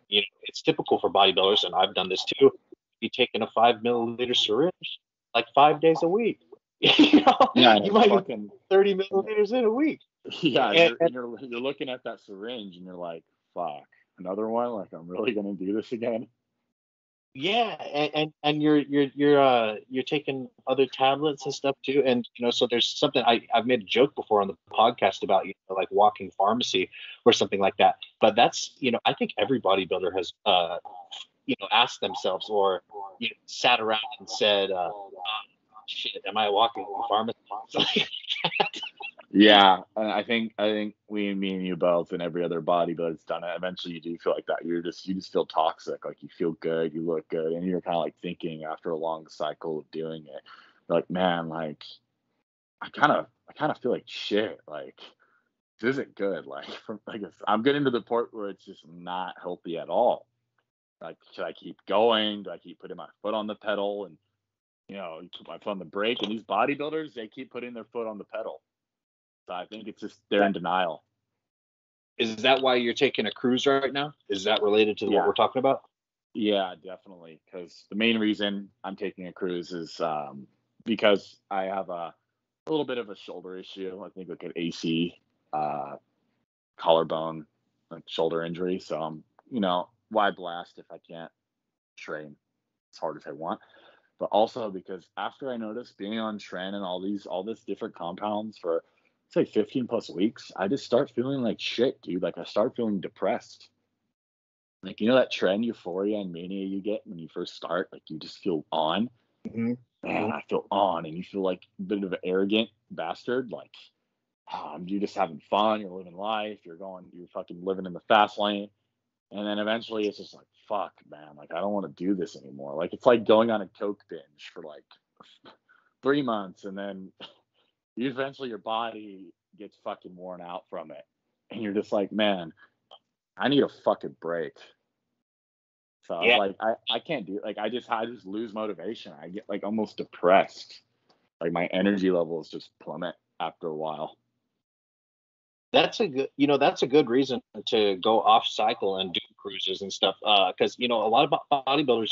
you know, it's typical for bodybuilders, and I've done this too. You taking a five milliliter syringe like five days a week. you know, Yeah, you might fucking, 30 milliliters in a week. yeah. And- you're, you're you're looking at that syringe and you're like, fuck, another one. Like I'm really gonna do this again. Yeah, and, and and you're you're you're uh you're taking other tablets and stuff too, and you know, so there's something I I've made a joke before on the podcast about you know like walking pharmacy or something like that, but that's you know I think every bodybuilder has uh you know asked themselves or you know, sat around and said uh, shit am i walking pharmacy? Yeah, I think I think we, me, and you both, and every other bodybuilder's done it. Eventually, you do feel like that. You're just you just feel toxic. Like you feel good, you look good, and you're kind of like thinking after a long cycle of doing it, like man, like I kind of I kind of feel like shit. Like this isn't good. Like from like I'm getting to the point where it's just not healthy at all. Like should I keep going? Do I keep putting my foot on the pedal and you know put my foot on the brake? And these bodybuilders, they keep putting their foot on the pedal. I think it's just they're in denial. Is that why you're taking a cruise right now? Is that related to Yeah. what we're talking about? Yeah, definitely. Because the main reason I'm taking a cruise is um, because I have a, a little bit of a shoulder issue. I think like an AC, uh, collarbone, like shoulder injury. So I'm, you know, why blast if I can't train as hard as I want? But also because after I noticed being on Tren and all these, all this different compounds for say 15 plus weeks, I just start feeling like shit, dude. Like I start feeling depressed. Like you know that tren euphoria and mania you get when you first start, like you just feel on. Mm-hmm. Man, I feel on, and you feel like a bit of an arrogant bastard. Like um, you're just having fun, you're living life, you're going, you're fucking living in the fast lane, and then eventually it's just like, fuck, man, like I don't want to do this anymore. Like it's like going on a coke binge for like three months, and then you eventually your body gets fucking worn out from it, and you're just like, man, I need a fucking break. So Yeah. like, I, I can't do like I just I just lose motivation. I get like almost depressed. Like my energy levels just plummet after a while. That's a good, you know, that's a good reason to go off cycle and do cruises and stuff. Uh, because you know, a lot of bodybuilders,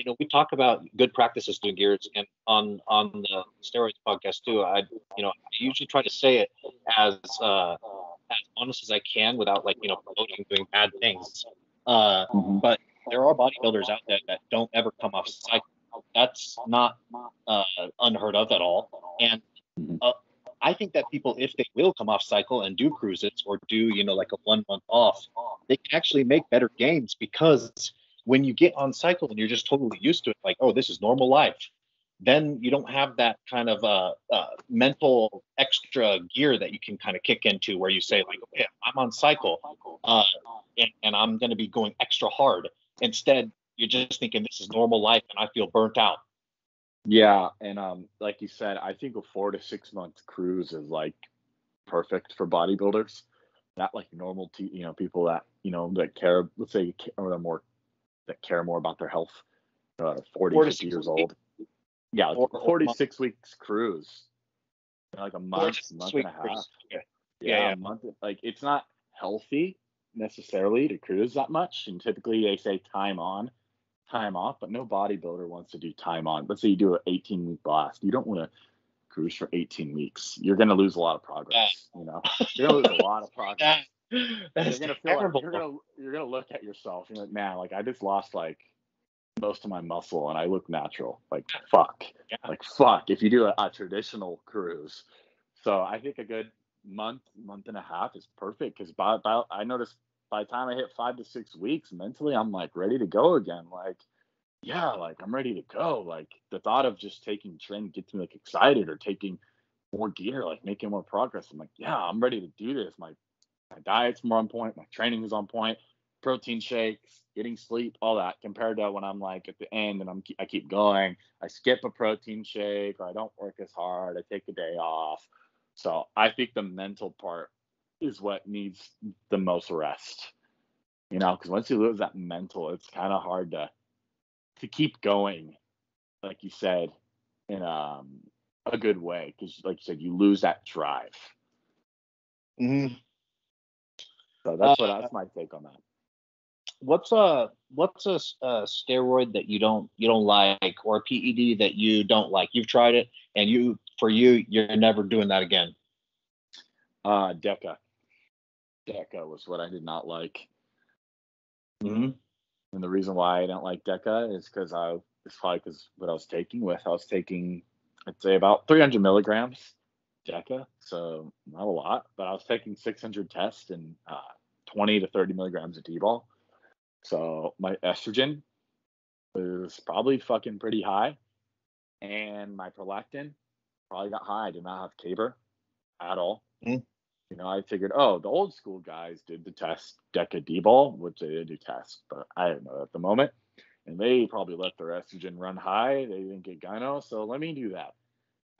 you know, we talk about good practices to gears, and on on the steroids podcast too. I, you know, I usually try to say it as uh, as honest as I can without like you know promoting doing bad things. Uh, but there are bodybuilders out there that don't ever come off cycle. That's not uh, unheard of at all. And Mhm. uh, I think that people, if they will come off cycle and do cruises or do, you know, like a one month off, they can actually make better gains because when you get on cycle and you're just totally used to it, like, oh, this is normal life, then you don't have that kind of uh, uh, mental extra gear that you can kind of kick into where you say, like, okay, I'm on cycle uh, and, and I'm going to be going extra hard. Instead, you're just thinking this is normal life and I feel burnt out. Yeah, and um, like you said, I think a four to six month cruise is like perfect for bodybuilders. Not like normal, you know, people that you know that care. Let's say they're more that care more about their health. Uh, 40, Four 50 years old. Yeah, like Four- a 46 weeks cruise. Like a month, month and a half. cruise. Yeah. Yeah, Yeah, month. Like it's not healthy necessarily to cruise that much. And typically they say time on, time off, but no bodybuilder wants to do time on. Let's say you do an 18 week blast. You don't want to cruise for 18 weeks. You're gonna lose a lot of progress. You know, you're gonna lose a lot of progress. That's You're gonna feel terrible. like you're gonna you're gonna look at yourself. You're like, man, like I just lost like most of my muscle and I look natural. Like fuck. Yeah. Like fuck. If you do a, a traditional cruise, so I think a good month, month and a half is perfect because by about I noticed by the time I hit five to six weeks, mentally I'm like ready to go again. Like, yeah, like I'm ready to go. Like the thought of just taking tren gets me like excited or taking more gear, like making more progress. I'm like, yeah, I'm ready to do this. My my diet's more on point, my training is on point, protein shakes, getting sleep, all that. Compared to when I'm like at the end and I'm I keep going, I skip a protein shake or I don't work as hard, I take a day off. So I think the mental part is what needs the most rest. You know, because once you lose that mental, it's kind of hard to to keep going, like you said, in um, a good way. Because, like you said, you lose that drive. Mhm. So that's what Uh, that's my take on that. What's a what's a steroid that you don't you don't like or a PED that you don't like? You've tried it and you for you, you're never doing that again. Uh, Deca. Deca was what I did not like. Mm-hmm. And the reason why I didn't like Deca is because I it's probably because what I was taking with I was taking I'd say about 300 milligrams Deca, so not a lot, but I was taking 600 tests and uh, 20 to 30 milligrams of D-bol. So my estrogen was probably fucking pretty high, and my prolactin probably got high. I did not have Caber at all. Mm. You know, I figured, oh, the old school guys did the test Deca D-bol, which they did do test, but I didn't know at the moment. And they probably let their estrogen run high. They didn't get gyno, so let me do that.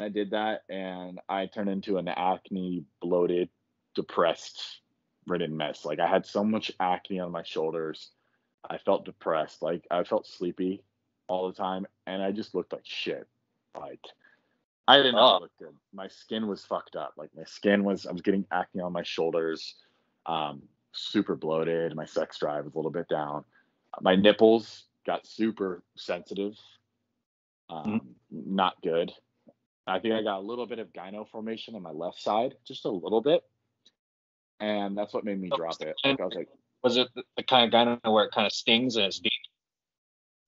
I did that, and I turned into an acne, bloated, depressed, ridden mess. Like I had so much acne on my shoulders. I felt depressed. Like I felt sleepy all the time, and I just looked like shit. Like I did not Oh. look good. My skin was fucked up. Like my skin was. I was getting acne on my shoulders. Um, super bloated. My sex drive was a little bit down. My nipples got super sensitive. Um, Not good. I think I got a little bit of gyno formation on my left side, just a little bit, and that's what made me drop it. Like I was like, Was it the, the kind of gyno where it kind of stings and it's deep?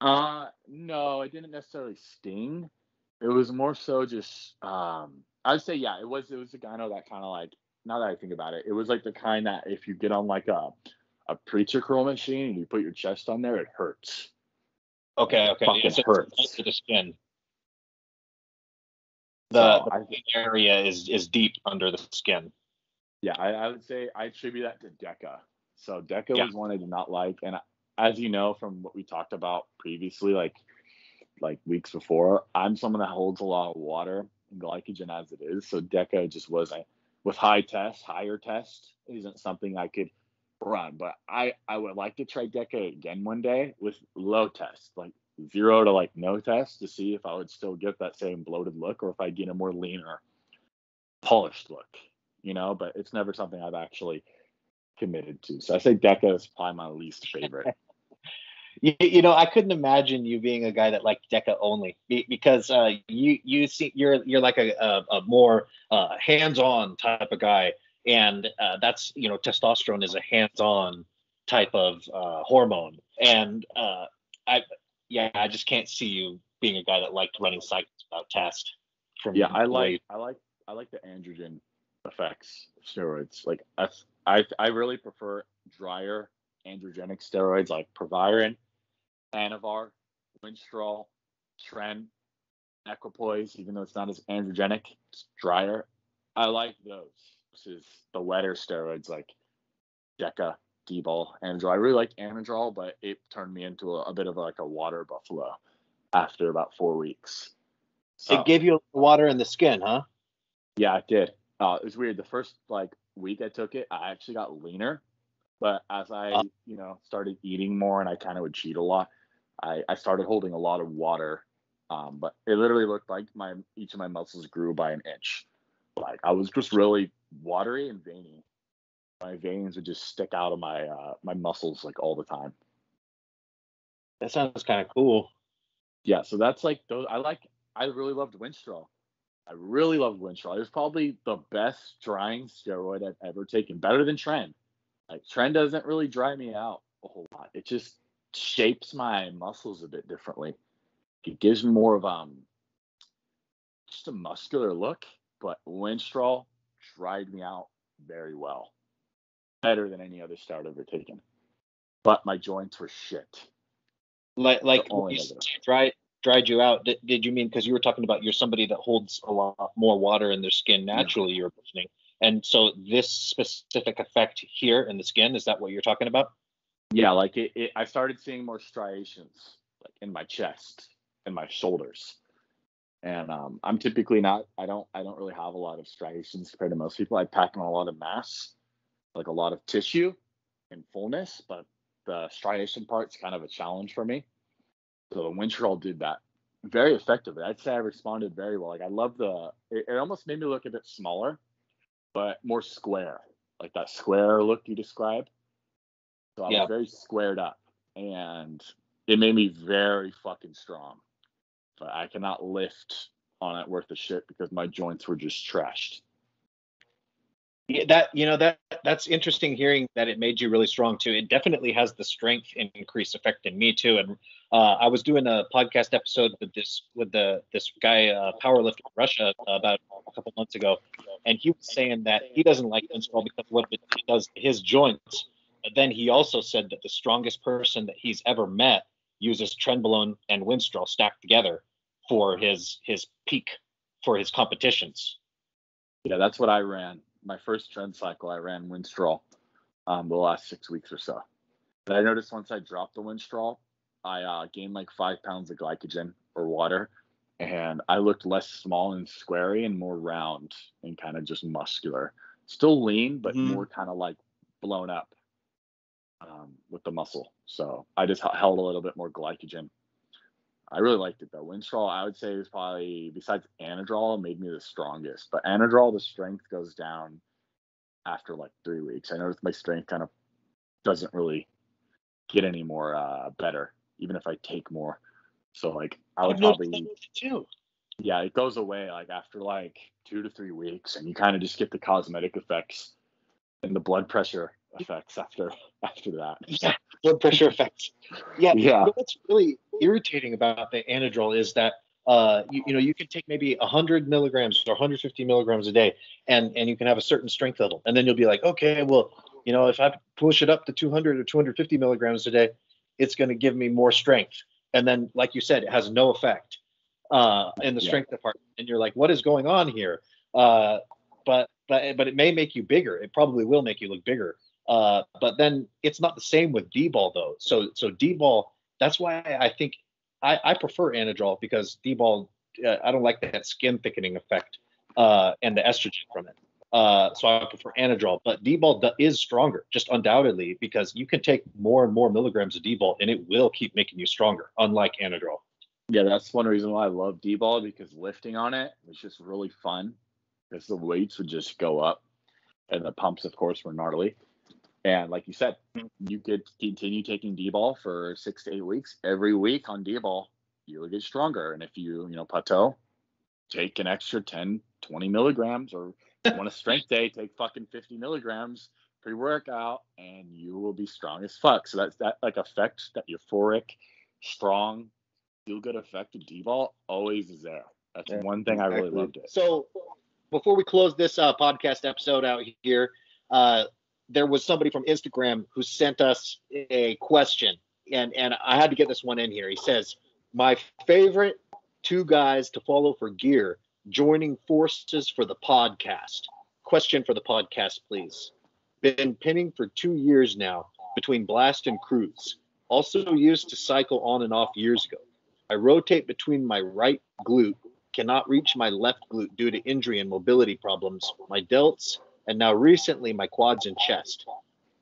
uh, no, it didn't necessarily sting. It was more so just, um, I'd say yeah, it was it was a gyno that kind of like. Now that I think about it, it was like the kind that if you get on like a a preacher curl machine and you put your chest on there, it hurts. Okay, okay. Fucking It's, it's hurts. under the skin. The, So I the area is is deep under the skin. Yeah, I, I would say I attribute that to Deca. So Deca Yeah. was one I did not like, and as you know from what we talked about previously, like like weeks before, I'm someone that holds a lot of water and glycogen as it is. So Deca just wasn't with high test, higher test isn't something I could run. But I I would like to try Deca again one day with low test, like zero to like no test, to see if I would still get that same bloated look or if I get a more leaner, polished look. You know, but it's never something I've actually committed to. So I say Deca is probably my least favorite. You, you know, I couldn't imagine you being a guy that liked Deca only because uh, you you see you're you're like a a, a more uh, hands-on type of guy, and uh, that's you know testosterone is a hands-on type of uh, hormone, and uh, I yeah I just can't see you being a guy that liked running cycles without test. From yeah, I like I like I like the androgen effects of steroids. Like I I I really prefer drier androgenic steroids like Proviron, Anavar, Winstrol, Tren, Equipoise, even though it's not as androgenic, it's drier. I like those versus the wetter steroids like Deca, Anadrol. I really like Anadrol, but it turned me into a, a bit of like a water buffalo after about four weeks. So, It gave you water in the skin, huh? yeah, it did. Uh, it was weird. The first like week I took it, I actually got leaner. But as I, Uh. you know, started eating more and I kind of would cheat a lot, I, I started holding a lot of water. Um, but it literally looked like my each of my muscles grew by an inch. Like I was just really watery and veiny. My veins would just stick out of my uh, my muscles like all the time. That sounds kind of cool. Yeah, so that's like those. I like. I really loved Winstrol. I really loved Winstrol. It was probably the best drying steroid I've ever taken, better than Tren. Like Tren doesn't really dry me out a whole lot. It just shapes my muscles a bit differently. It gives me more of um just a muscular look. But Winstrol dried me out very well, better than any other steroid I've ever taken. But my joints were shit. Like like you dried dried you out. Did, did you mean because you were talking about you're somebody that holds a lot more water in their skin naturally? You're mentioning, and so this specific effect here in the skin is that what you're talking about? Yeah, like it, it I started seeing more striations like in my chest and my shoulders. And um, I'm typically not I don't I don't really have a lot of striations compared to most people. I pack on a lot of mass, like a lot of tissue and fullness, but the striation part's kind of a challenge for me. So the Winstrol did that very effectively. I'd say I responded very well. Like I love the it, it almost made me look a bit smaller, but more square. Like that square look you described. So I Yeah. was very squared up and it made me very fucking strong. But I cannot lift on it worth of shit because my joints were just trashed. Yeah, that you know that that's interesting hearing that it made you really strong too. It definitely has the strength increase effect in me too. And uh, I was doing a podcast episode with this with the this guy uh, powerlifter Russia about a couple months ago, and he was saying that he doesn't like Winstrol because what it does to his joints. But then he also said that the strongest person that he's ever met uses Trenbolone and Winstrol stacked together for his his peak for his competitions. Yeah, that's what I ran. My first tren cycle, I ran Winstrol um, the last six weeks or so. But I noticed once I dropped the Winstrol, I uh, gained like five pounds of glycogen or water, and I looked less small and squarey and more round and kind of just muscular. Still lean, but mm-hmm. more kind of like blown up um, with the muscle. So I just held a little bit more glycogen. I really liked it though. Winstrol, I would say, is probably besides Anadrol, made me the strongest. But Anadrol, the strength goes down after like three weeks. I noticed my strength kind of doesn't really get any more uh, better, even if I take more. So like I would probably too. Yeah, it goes away like after like two to three weeks, and you kind of just get the cosmetic effects and the blood pressure effects after after that. Yeah, blood pressure effects. Yeah, yeah. What's really irritating about the anadrol is that uh, you, you know you can take maybe 100 milligrams or 150 milligrams a day, and and you can have a certain strength level, and then you'll be like, okay, well, you know, if I push it up to 200 or 250 milligrams a day, it's going to give me more strength. And then, like you said, it has no effect uh, in the strength yeah. department, and you're like, what is going on here? Uh, but but but it may make you bigger. It probably will make you look bigger. Uh, but then it's not the same with D-bol though. So so D-bol, that's why I think I, I prefer Anadrol because D-bol, uh, I don't like that skin thickening effect uh, and the estrogen from it. Uh, so I prefer Anadrol, but D-bol is stronger, just undoubtedly, because you can take more and more milligrams of D-bol and it will keep making you stronger, unlike Anadrol. Yeah, that's one reason why I love D-bol because lifting on it was just really fun because the weights would just go up and the pumps, of course, were gnarly. And like you said, you could continue taking D-bol for six to eight weeks. Every week on D-bol, you'll get stronger. And if you, you know, plateau, take an extra 10, 20 milligrams or on a strength day, take fucking 50 milligrams pre-workout and you will be strong as fuck. So that's that like effect, that euphoric, strong, feel good effect of D-bol always is there. That's yeah, one thing exactly. I really loved it. So before we close this uh, podcast episode out here, uh, there was somebody from Instagram who sent us a question, and and I had to get this one in here. He says, "My favorite two guys to follow for gear joining forces for the podcast." Question for the podcast, please. Been pinning for two years now between Blast and Cruise. Also used to cycle on and off years ago. I rotate between my right glute, cannot reach my left glute due to injury and mobility problems. My delts and now recently my quads and chest.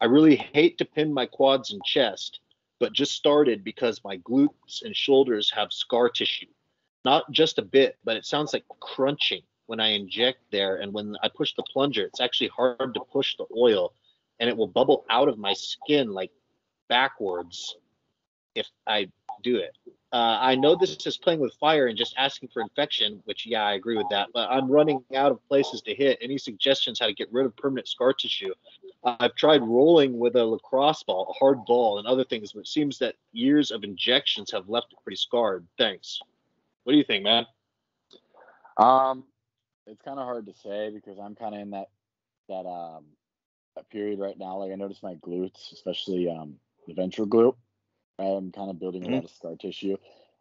I really hate to pin my quads and chest, but just started because my glutes and shoulders have scar tissue. Not just a bit, but it sounds like crunching when I inject there. And when I push the plunger, it's actually hard to push the oil and it will bubble out of my skin like backwards if I do it. Uh, I know this is playing with fire and just asking for infection, which, yeah, I agree with that, but I'm running out of places to hit. Any suggestions how to get rid of permanent scar tissue? I've tried rolling with a lacrosse ball, a hard ball, and other things, but it seems that years of injections have left it pretty scarred. Thanks. What do you think, man? Um, it's kind of hard to say because I'm kind of in that that um that period right now. Like I notice my glutes, especially um the ventral glute I'm kind of building mm-hmm. a lot of scar tissue,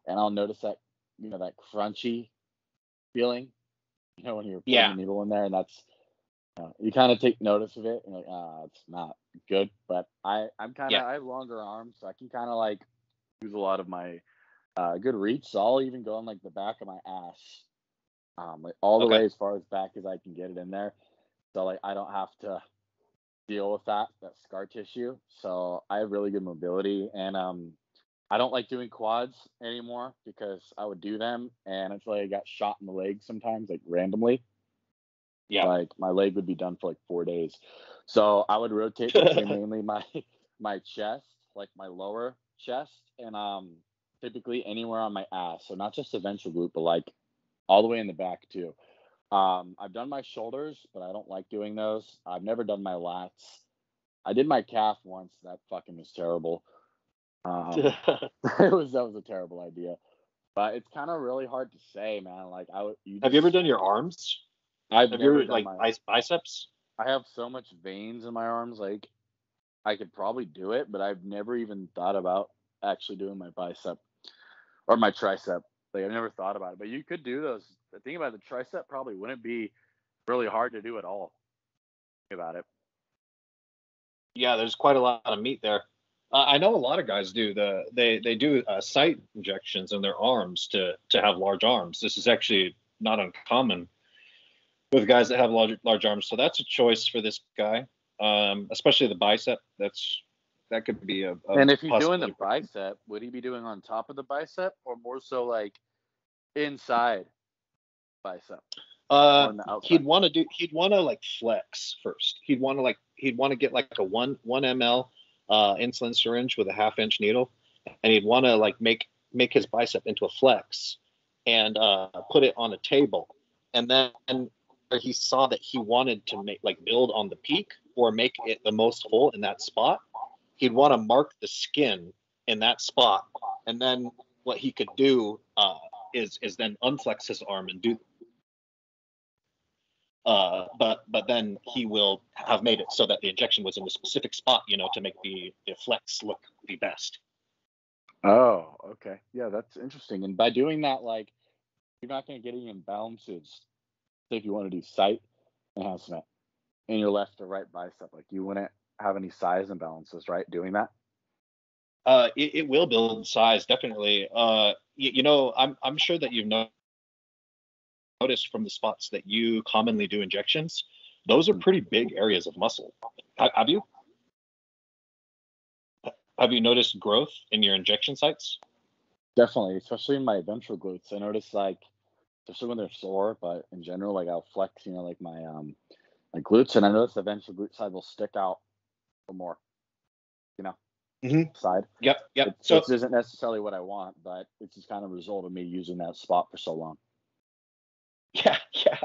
and I'll notice that you know that crunchy feeling, you know, when you're putting yeah. the needle in there, and that's uh, you kind of take notice of it, and like, ah, it's not good. But I, I'm kind of, yeah. I have longer arms, so I can kind of like use a lot of my uh, good reach. So I'll even go on like the back of my ass, um, like all the okay. way as far as back as I can get it in there. So like I don't have to deal with that that scar tissue. So I have really good mobility, and um, I don't like doing quads anymore because I would do them, and it's like I got shot in the leg sometimes, like randomly. Yeah, like my leg would be done for like four days. So I would rotate mainly my my chest, like my lower chest, and um, typically anywhere on my ass. So not just the ventral glute, but like all the way in the back too. Um, I've done my shoulders, but I don't like doing those. I've never done my lats. I did my calf once. That fucking was terrible. Um, it was that was a terrible idea. But it's kind of really hard to say, man. Like I would. You have you ever done your arms? I've have you ever like my, biceps? I have so much veins in my arms. Like I could probably do it, but I've never even thought about actually doing my bicep or my tricep. Like I've never thought about it, but you could do those. The thing about the tricep probably wouldn't be really hard to do at all. Think about it. Yeah, there's quite a lot of meat there. Uh, I know a lot of guys do the they they do uh, site injections in their arms to to have large arms. This is actually not uncommon with guys that have large large arms. So that's a choice for this guy, um, especially the bicep. That's that could be a. a and if he's doing the bicep, would he be doing on top of the bicep or more so like inside bicep? Uh, he'd want to do. He'd want to like flex first. He'd want to like. He'd want to get like a one one ml uh, insulin syringe with a half inch needle, and he'd want to like make make his bicep into a flex, and uh, put it on a table, and then he saw that he wanted to make like build on the peak or make it the most full in that spot he'd want to mark the skin in that spot, and then what he could do uh, is is then unflex his arm and do. Uh, but but then he will have made it so that the injection was in the specific spot, you know, to make the, the flex look the best. Oh, okay, yeah, that's interesting. And by doing that, like, you're not going to get any imbalances. Say if you want to do site enhancement in your left or right bicep, like you wouldn't have any size imbalances, right? Doing that. Uh, it, it will build size definitely. Uh, you, you, know, I'm I'm sure that you've noticed from the spots that you commonly do injections, those are pretty big areas of muscle. have you? Have you noticed growth in your injection sites? Definitely, especially in my ventral glutes. I notice like, especially when they're sore, but in general, like I'll flex, you know, like my um my glutes, and I notice the ventral glute side will stick out more, you know, mm-hmm. side. Yep, yep. It, so this isn't necessarily what I want, but it's just kind of a result of me using that spot for so long. Yeah, yeah.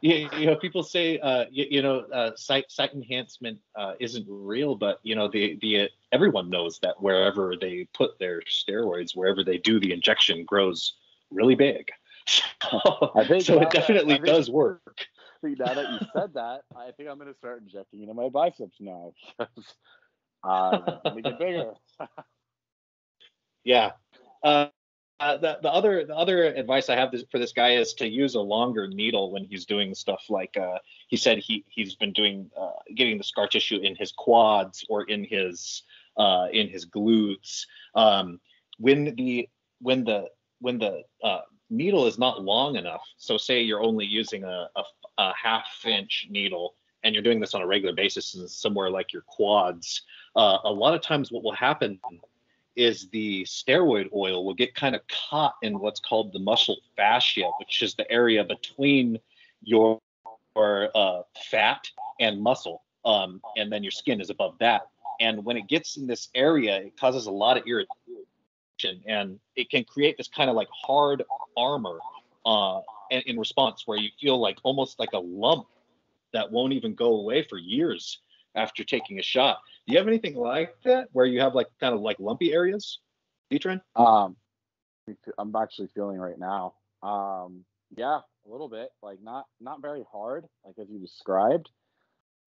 you, you know, people say, uh, you, you know, uh, site site enhancement uh, isn't real, but you know, the the uh, everyone knows that wherever they put their steroids, wherever they do the injection, grows really big. So, I think so it definitely that, does work now that you said that, I think I'm going to start injecting into my biceps now because uh, to get bigger. yeah. Uh, uh, the, the other the other advice I have this, for this guy is to use a longer needle when he's doing stuff like uh, he said he he's been doing uh, getting the scar tissue in his quads or in his uh, in his glutes. Um, when the when the when the uh, needle is not long enough, so say you're only using a, a, a half inch needle and you're doing this on a regular basis somewhere like your quads, a lot of times what will happen is the steroid oil will get kind of caught in what's called the muscle fascia, which is the area between your, uh, fat and muscle. Um, and then your skin is above that. And when it gets in this area, it causes a lot of irritation and it can create this kind of like hard armor uh, in response where you feel like almost like a lump that won't even go away for years after taking a shot. Do you have anything like that where you have like kind of like lumpy areas, D Tren? Um, I'm actually feeling right now. Um, yeah, a little bit. Like not not very hard, like as you described,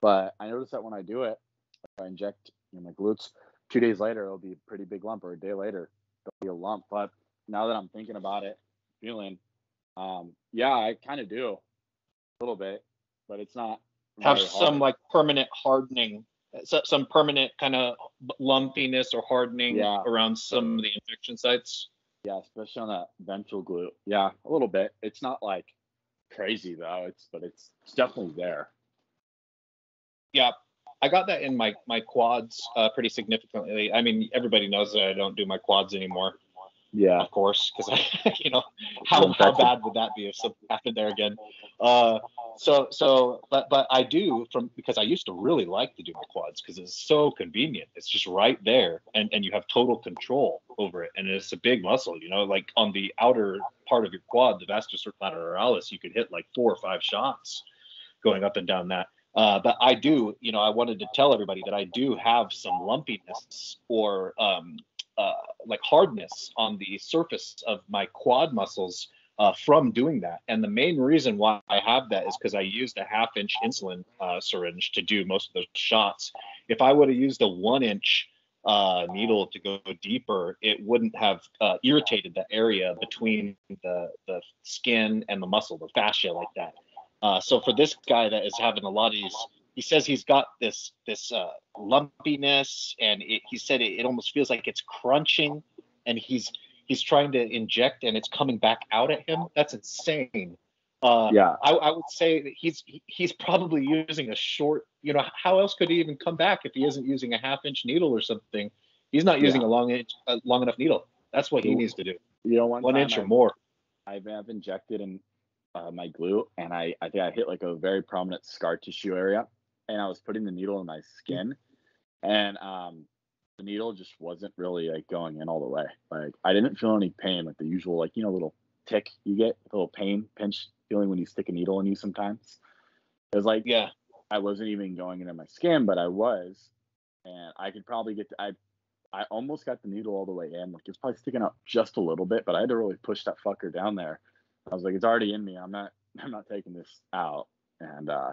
but I notice that when I do it, I inject in my glutes, two days later it'll be a pretty big lump, or a day later it'll be a lump. But now that I'm thinking about it, feeling um, yeah, I kind of do a little bit, but it's not. Have some like permanent hardening, so, some permanent kind of lumpiness or hardening yeah. around some of the injection sites. Yeah, especially on that ventral glute. Yeah, a little bit. It's not like crazy though. It's but it's it's definitely there. Yeah, I got that in my my quads uh, pretty significantly. I mean, everybody knows that I don't do my quads anymore. Yeah. of course, because you know, how, how bad would that be if something happened there again? Uh, so so, but but I do from because I used to really like to do my quads because it's so convenient. It's just right there, and and you have total control over it, and it's a big muscle. You know, like on the outer part of your quad, the vastus lateralis, you could hit like four or five shots going up and down that. Uh, but I do, you know, I wanted to tell everybody that I do have some lumpiness or um, uh, like hardness on the surface of my quad muscles uh, from doing that. And the main reason why I have that is because I used a half inch insulin uh, syringe to do most of those shots. If I would have used a one inch uh, needle to go deeper, it wouldn't have uh, irritated the area between the, the skin and the muscle, the fascia like that. Uh, so for this guy that is having a lot of these, he says he's got this this uh, lumpiness, and it, he said it, it almost feels like it's crunching, and he's he's trying to inject and it's coming back out at him. That's insane. Uh, Yeah. I, I would say that he's he's probably using a short. You know, how else could he even come back if he isn't using a half inch needle or something? He's not using a long inch, a long enough needle. That's what he needs to do. You know, one, One inch I, or more. I've, I've injected in uh, my glute, and I, I think I hit like a very prominent scar tissue area, and I was putting the needle in my skin, and um, the needle just wasn't really like going in all the way. Like I didn't feel any pain, like the usual like you know little tick you get, a little pain pinch feeling when you stick a needle in you sometimes. It was like Yeah. I wasn't even going into my skin, but I was, and I could probably get. To, I I almost got the needle all the way in. Like it's probably sticking out just a little bit, but I had to really push that fucker down there. I was like, it's already in me. I'm not. I'm not taking this out. And uh,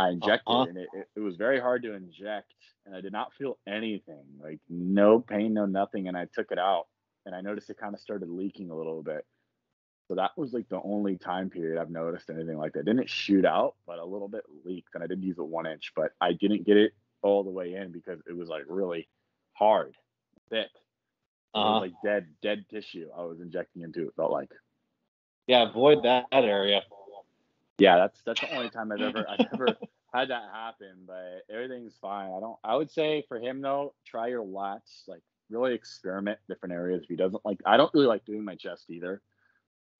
I injected, Uh-huh. and it, it, it was very hard to inject, and I did not feel anything, like no pain, no nothing. And I took it out, and I noticed it kind of started leaking a little bit. So that was like the only time period I've noticed anything like that. Didn't shoot out, but a little bit leaked, and I did use a one inch, but I didn't get it all the way in because it was like really hard, thick. Uh-huh. like dead, dead tissue I was injecting into. It felt like. Yeah. Avoid that area. Yeah, that's that's the only time I've ever I've ever had that happen. But everything's fine. I don't. I would say for him though, try your lats. Like really experiment different areas. If he doesn't like, I don't really like doing my chest either.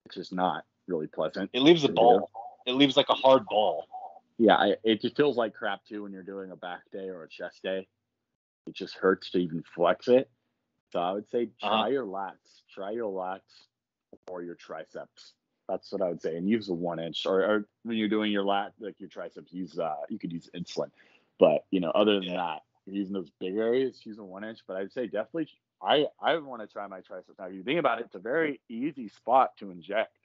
It's just not really pleasant. It leaves a do. ball. It leaves like a hard ball. Yeah, I, it just feels like crap too when you're doing a back day or a chest day. It just hurts to even flex it. So I would say try Uh-huh. your lats. Try your lats or your triceps. That's what I would say. And use a one inch or, or when you're doing your lat, like your triceps, use uh you could use insulin. But you know, other than Yeah. that, you're using those big areas, use a one inch. But I'd say definitely I I want to try my triceps. Now if you think about it, it's a very easy spot to inject.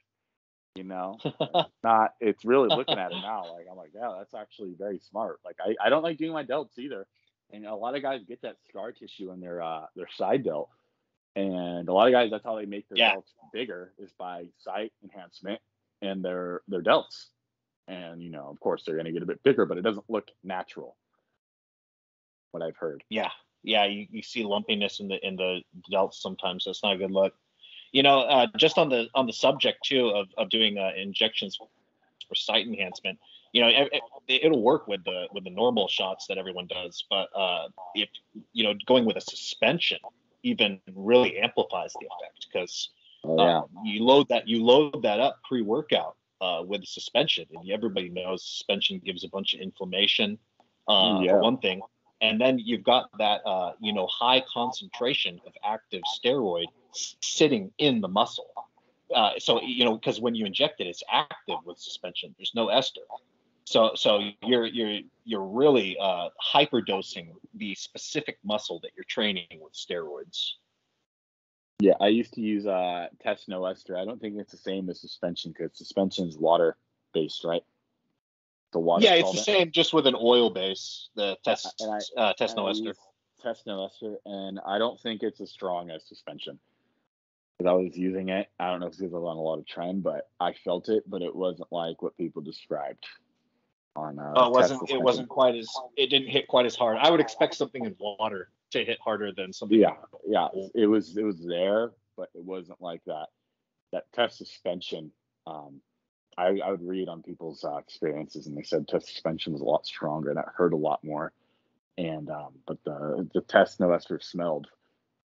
You know? not it's really looking at it now like i'm like yeah that's actually very smart like i, I don't like doing my delts either and a lot of guys get that scar tissue in their uh their side delt and a lot of guys that's how they make their Yeah. delts bigger is by site enhancement and their their delts and you know of course they're going to get a bit bigger but it doesn't look natural what i've heard Yeah, yeah, you, you see lumpiness in the in the delts sometimes. That's not a good look. You know, uh, just on the on the subject too of of doing uh, injections for site enhancement. You know, it, it, it'll work with the with the normal shots that everyone does, but uh, if you know, going with a suspension even really amplifies the effect because oh yeah um, you load that you load that up pre-workout uh, with suspension, and everybody knows suspension gives a bunch of inflammation. Uh, Yeah. For one thing, and then you've got that uh, you know high concentration of active steroid sitting in the muscle. Uh, so you know because when you inject it, it's active with suspension. There's no ester. So so you're you're you're really uh, hyperdosing the specific muscle that you're training with steroids. yeah i used to use uh test no ester i don't think it's the same as suspension because suspension is water based right the water yeah, it's the same, just with an oil base. The test I- uh, ester. use Test no ester, and I don't think it's as strong as suspension. Because I was using it, I don't know if it's because I was on a lot of tren, but I felt it, but it wasn't like what people described on. Uh, Oh, it wasn't. It wasn't quite as. It didn't hit quite as hard. I would expect something in water to hit harder than something. Yeah, yeah, it was it was there, but it wasn't like that. That test suspension, um, I, I would read on people's uh, experiences, and they said test suspension was a lot stronger, and it hurt a lot more. And um, but the the test no ester smelled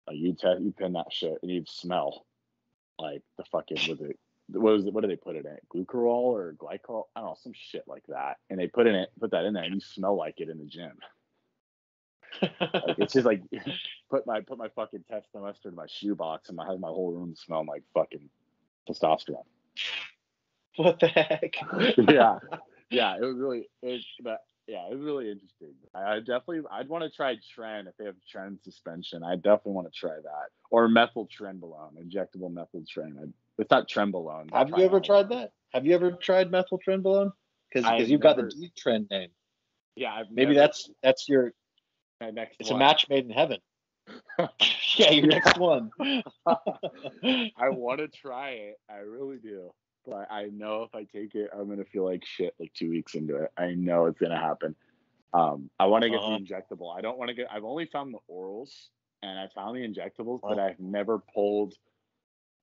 Like you test, you pin that shit, and you'd smell like the fucking was it what was it, what do they put it in? Glucarol or glycol? I don't know, some shit like that. And they put in it, put that in there, and you smell like it in the gym. like, it's just like put my put my fucking testosterone in my shoebox and I have my whole room smell like fucking testosterone. What the heck? yeah, yeah, it was really it, but yeah, it was really interesting. I, I definitely I'd want to try Tren if they have Tren suspension. I definitely want to try that or methyl trenbolone, injectable methyl tren. It's not trenbolone. Have you ever tried that? Have you ever tried methyl trenbolone? Because you've never, got the D Tren name. Yeah, I've maybe never, that's that's your my next. It's one. a match made in heaven. yeah, your next one. I want to try it. I really do. But I know if I take it, I'm gonna feel like shit like two weeks into it. I know it's gonna happen. Um, I want to get Uh-huh. the injectable. I don't want to get. I've only found the orals and I found the injectables, but I've never pulled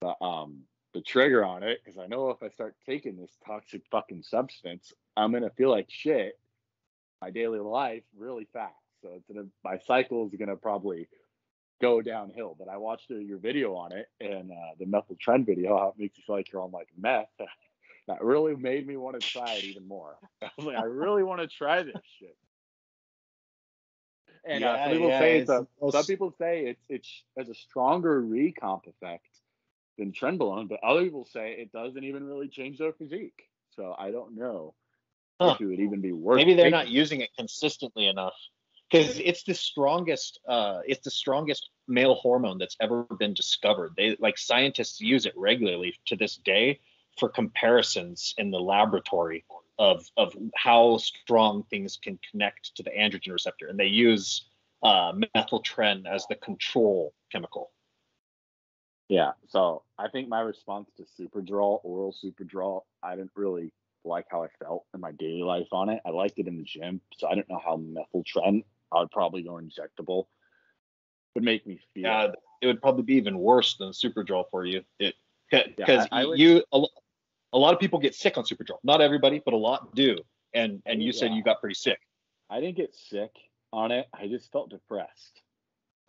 the um the trigger on it because I know if I start taking this toxic fucking substance, I'm gonna feel like shit my daily life really fast. So it's gonna my cycle is gonna probably go downhill. But I watched your video on it and uh, the methyl tren video, how it makes you feel like you're on like meth. that really made me want to try it even more. I was like, I really want to try this shit. And uh, some people yeah, say it's it's a, the some people say it's it's has a stronger recomp effect than trenbolone, but other people say it doesn't even really change their physique. So I don't know Huh. if it would even be worth. Maybe they're not using it consistently enough. Because it's the strongest, uh, it's the strongest male hormone that's ever been discovered. They like scientists use it regularly to this day for comparisons in the laboratory of of how strong things can connect to the androgen receptor, and they use uh, methyltren as the control chemical. Yeah. So I think my response to Superdrol, oral Superdrol, I didn't really like how I felt in my daily life on it. I liked it in the gym, so I don't know how methyl methyltren. I would probably go injectable. Would make me feel. Yeah, it would probably be even worse than Superdrol for you. It because Yeah, I- I would- you a, a lot of people get sick on Superdrol. Not everybody, but a lot do. And and you said you got pretty sick. I didn't get sick on it. I just felt depressed.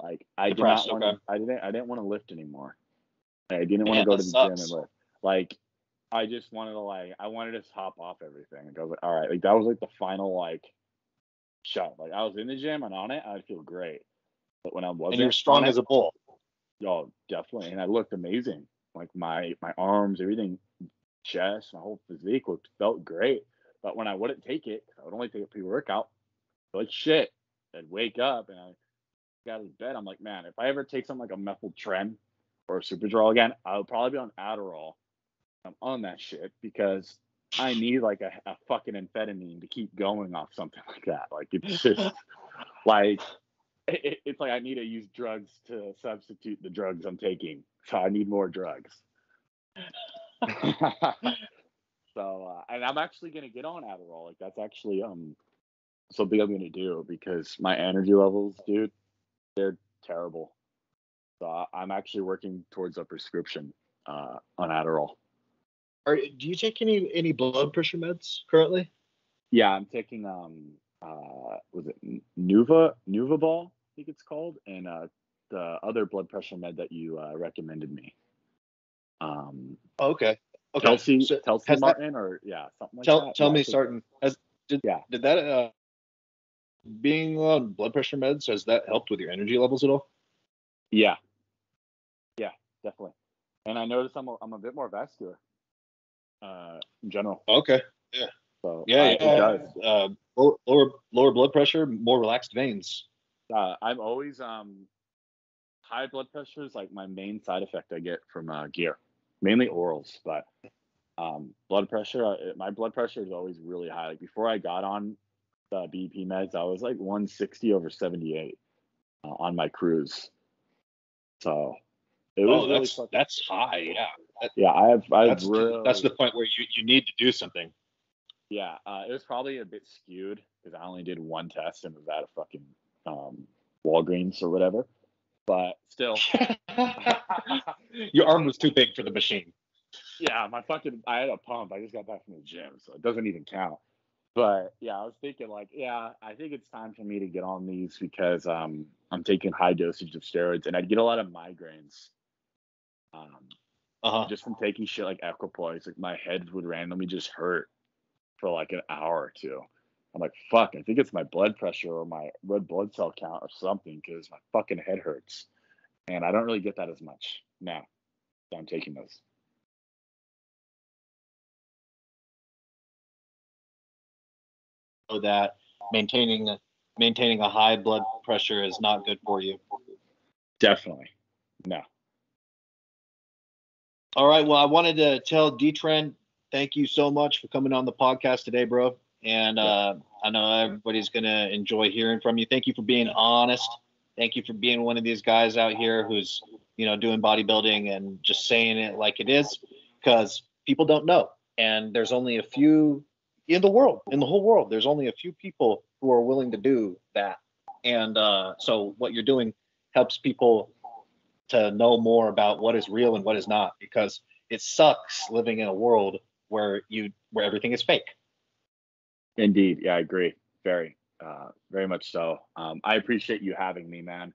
Like I Depressed, did not want okay. I didn't. I didn't want to lift anymore. I didn't want to go to the sucks. gym and. Like I just wanted to like. I wanted to hop off everything. Like I was like, all right. Like that was like the final like shot. Like I was in the gym and on it, I'd feel great. But when I wasn't, And you're strong on it, as a bull. Oh, definitely. And I looked amazing. Like my my arms, everything, chest, my whole physique looked felt great. But when I wouldn't take it, I would only take a pre workout. Like shit. I'd wake up and I got out of bed. I'm like, man, if I ever take something like a methyl tren or Superdrol again, I would probably be on Adderall. I'm on that shit because I need like a, a fucking amphetamine to keep going off something like that. Like it's just like it, it's like I need to use drugs to substitute the drugs I'm taking. So I need more drugs. so uh, and I'm actually gonna get on Adderall. Like that's actually um something I'm gonna do because my energy levels, dude, they're terrible. So I'm actually working towards a prescription uh, on Adderall. Are, do you take any any blood pressure meds currently? Yeah, I'm taking um uh was it Nuva Nebivolol, I think it's called, and uh the other blood pressure med that you uh, recommended me. Um Oh, okay. Okay. Kelsey So Kelsey has that- Martin or yeah, something like tell that. tell Yeah, me, Sarton, has did Yeah. did that uh being on blood pressure meds has that helped with your energy levels at all? Yeah. Yeah, definitely. And I notice I'm a, I'm a bit more vascular uh in general. Okay. So Yeah, it yeah. does. Uh, lower, lower lower blood pressure, more relaxed veins. Uh, I'm always um high blood pressure is like my main side effect I get from uh, gear, mainly orals, but um blood pressure uh, my blood pressure is always really high. Like before I got on the BP meds, I was like 160 over 78 uh, on my cruise. So it was Oh, that's fucking- that's high. Yeah, yeah. I have I that's really that's the point where you you need to do something. yeah. Uh, it was probably a bit skewed because I only did one test and was at a fucking um, Walgreens or whatever. But still, Your arm was too big for the machine. Yeah, my fucking I had a pump. I just got back from the gym, so it doesn't even count. but yeah, I was thinking like, yeah, I think it's time for me to get on these because um, I'm taking high dosage of steroids and I'd get a lot of migraines. Um, uh-huh. just from taking shit like equipoise, like my head would randomly just hurt for like an hour or two. I'm like, fuck, I think it's my blood pressure or my red blood cell count or something because my fucking head hurts. And I don't really get that as much now. I'm taking those. So that maintaining maintaining a high blood pressure is not good for you. Definitely. No. All right. Well, I wanted to tell D-Tren, thank you so much for coming on the podcast today, bro. And uh, I know everybody's going to enjoy hearing from you. Thank you for being honest. Thank you for being one of these guys out here who's, you know, doing bodybuilding and just saying it like it is because people don't know. And there's only a few in the world, in the whole world, there's only a few people who are willing to do that. And uh, so what you're doing helps people to know more about what is real and what is not, because it sucks living in a world where you where everything is fake. Indeed, yeah, I agree. Very, uh, very much so. Um, I appreciate you having me, man.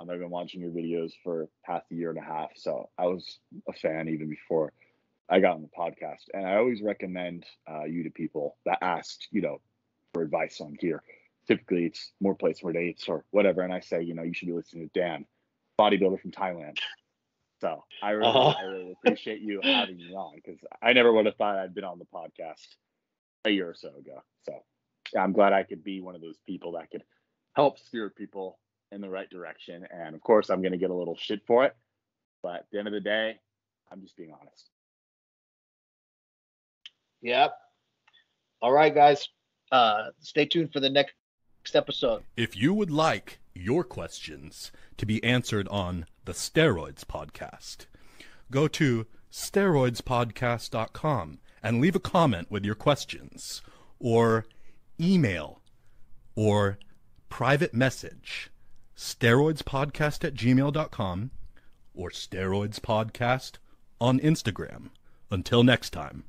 Um, I've been watching your videos for past a year and a half, so I was a fan even before I got on the podcast, and I always recommend uh, you to people that ask, you know, for advice on gear. Typically, it's More Plates More Dates or whatever, and I say, you know, you should be listening to Dan, bodybuilder from Thailand. So I really, uh-huh. I really appreciate you having me on because I never would have thought I'd been on the podcast a year or so ago. So yeah, I'm glad I could be one of those people that could help steer people in the right direction. And of course, I'm going to get a little shit for it, but at the end of the day, I'm just being honest. Yep. All right, guys. Uh, stay tuned for the next episode. If you would like your questions to be answered on the Steroids Podcast, go to steroidspodcast.com and leave a comment with your questions or email or private message steroidspodcast at gmail.com or steroidspodcast on Instagram. Until next time.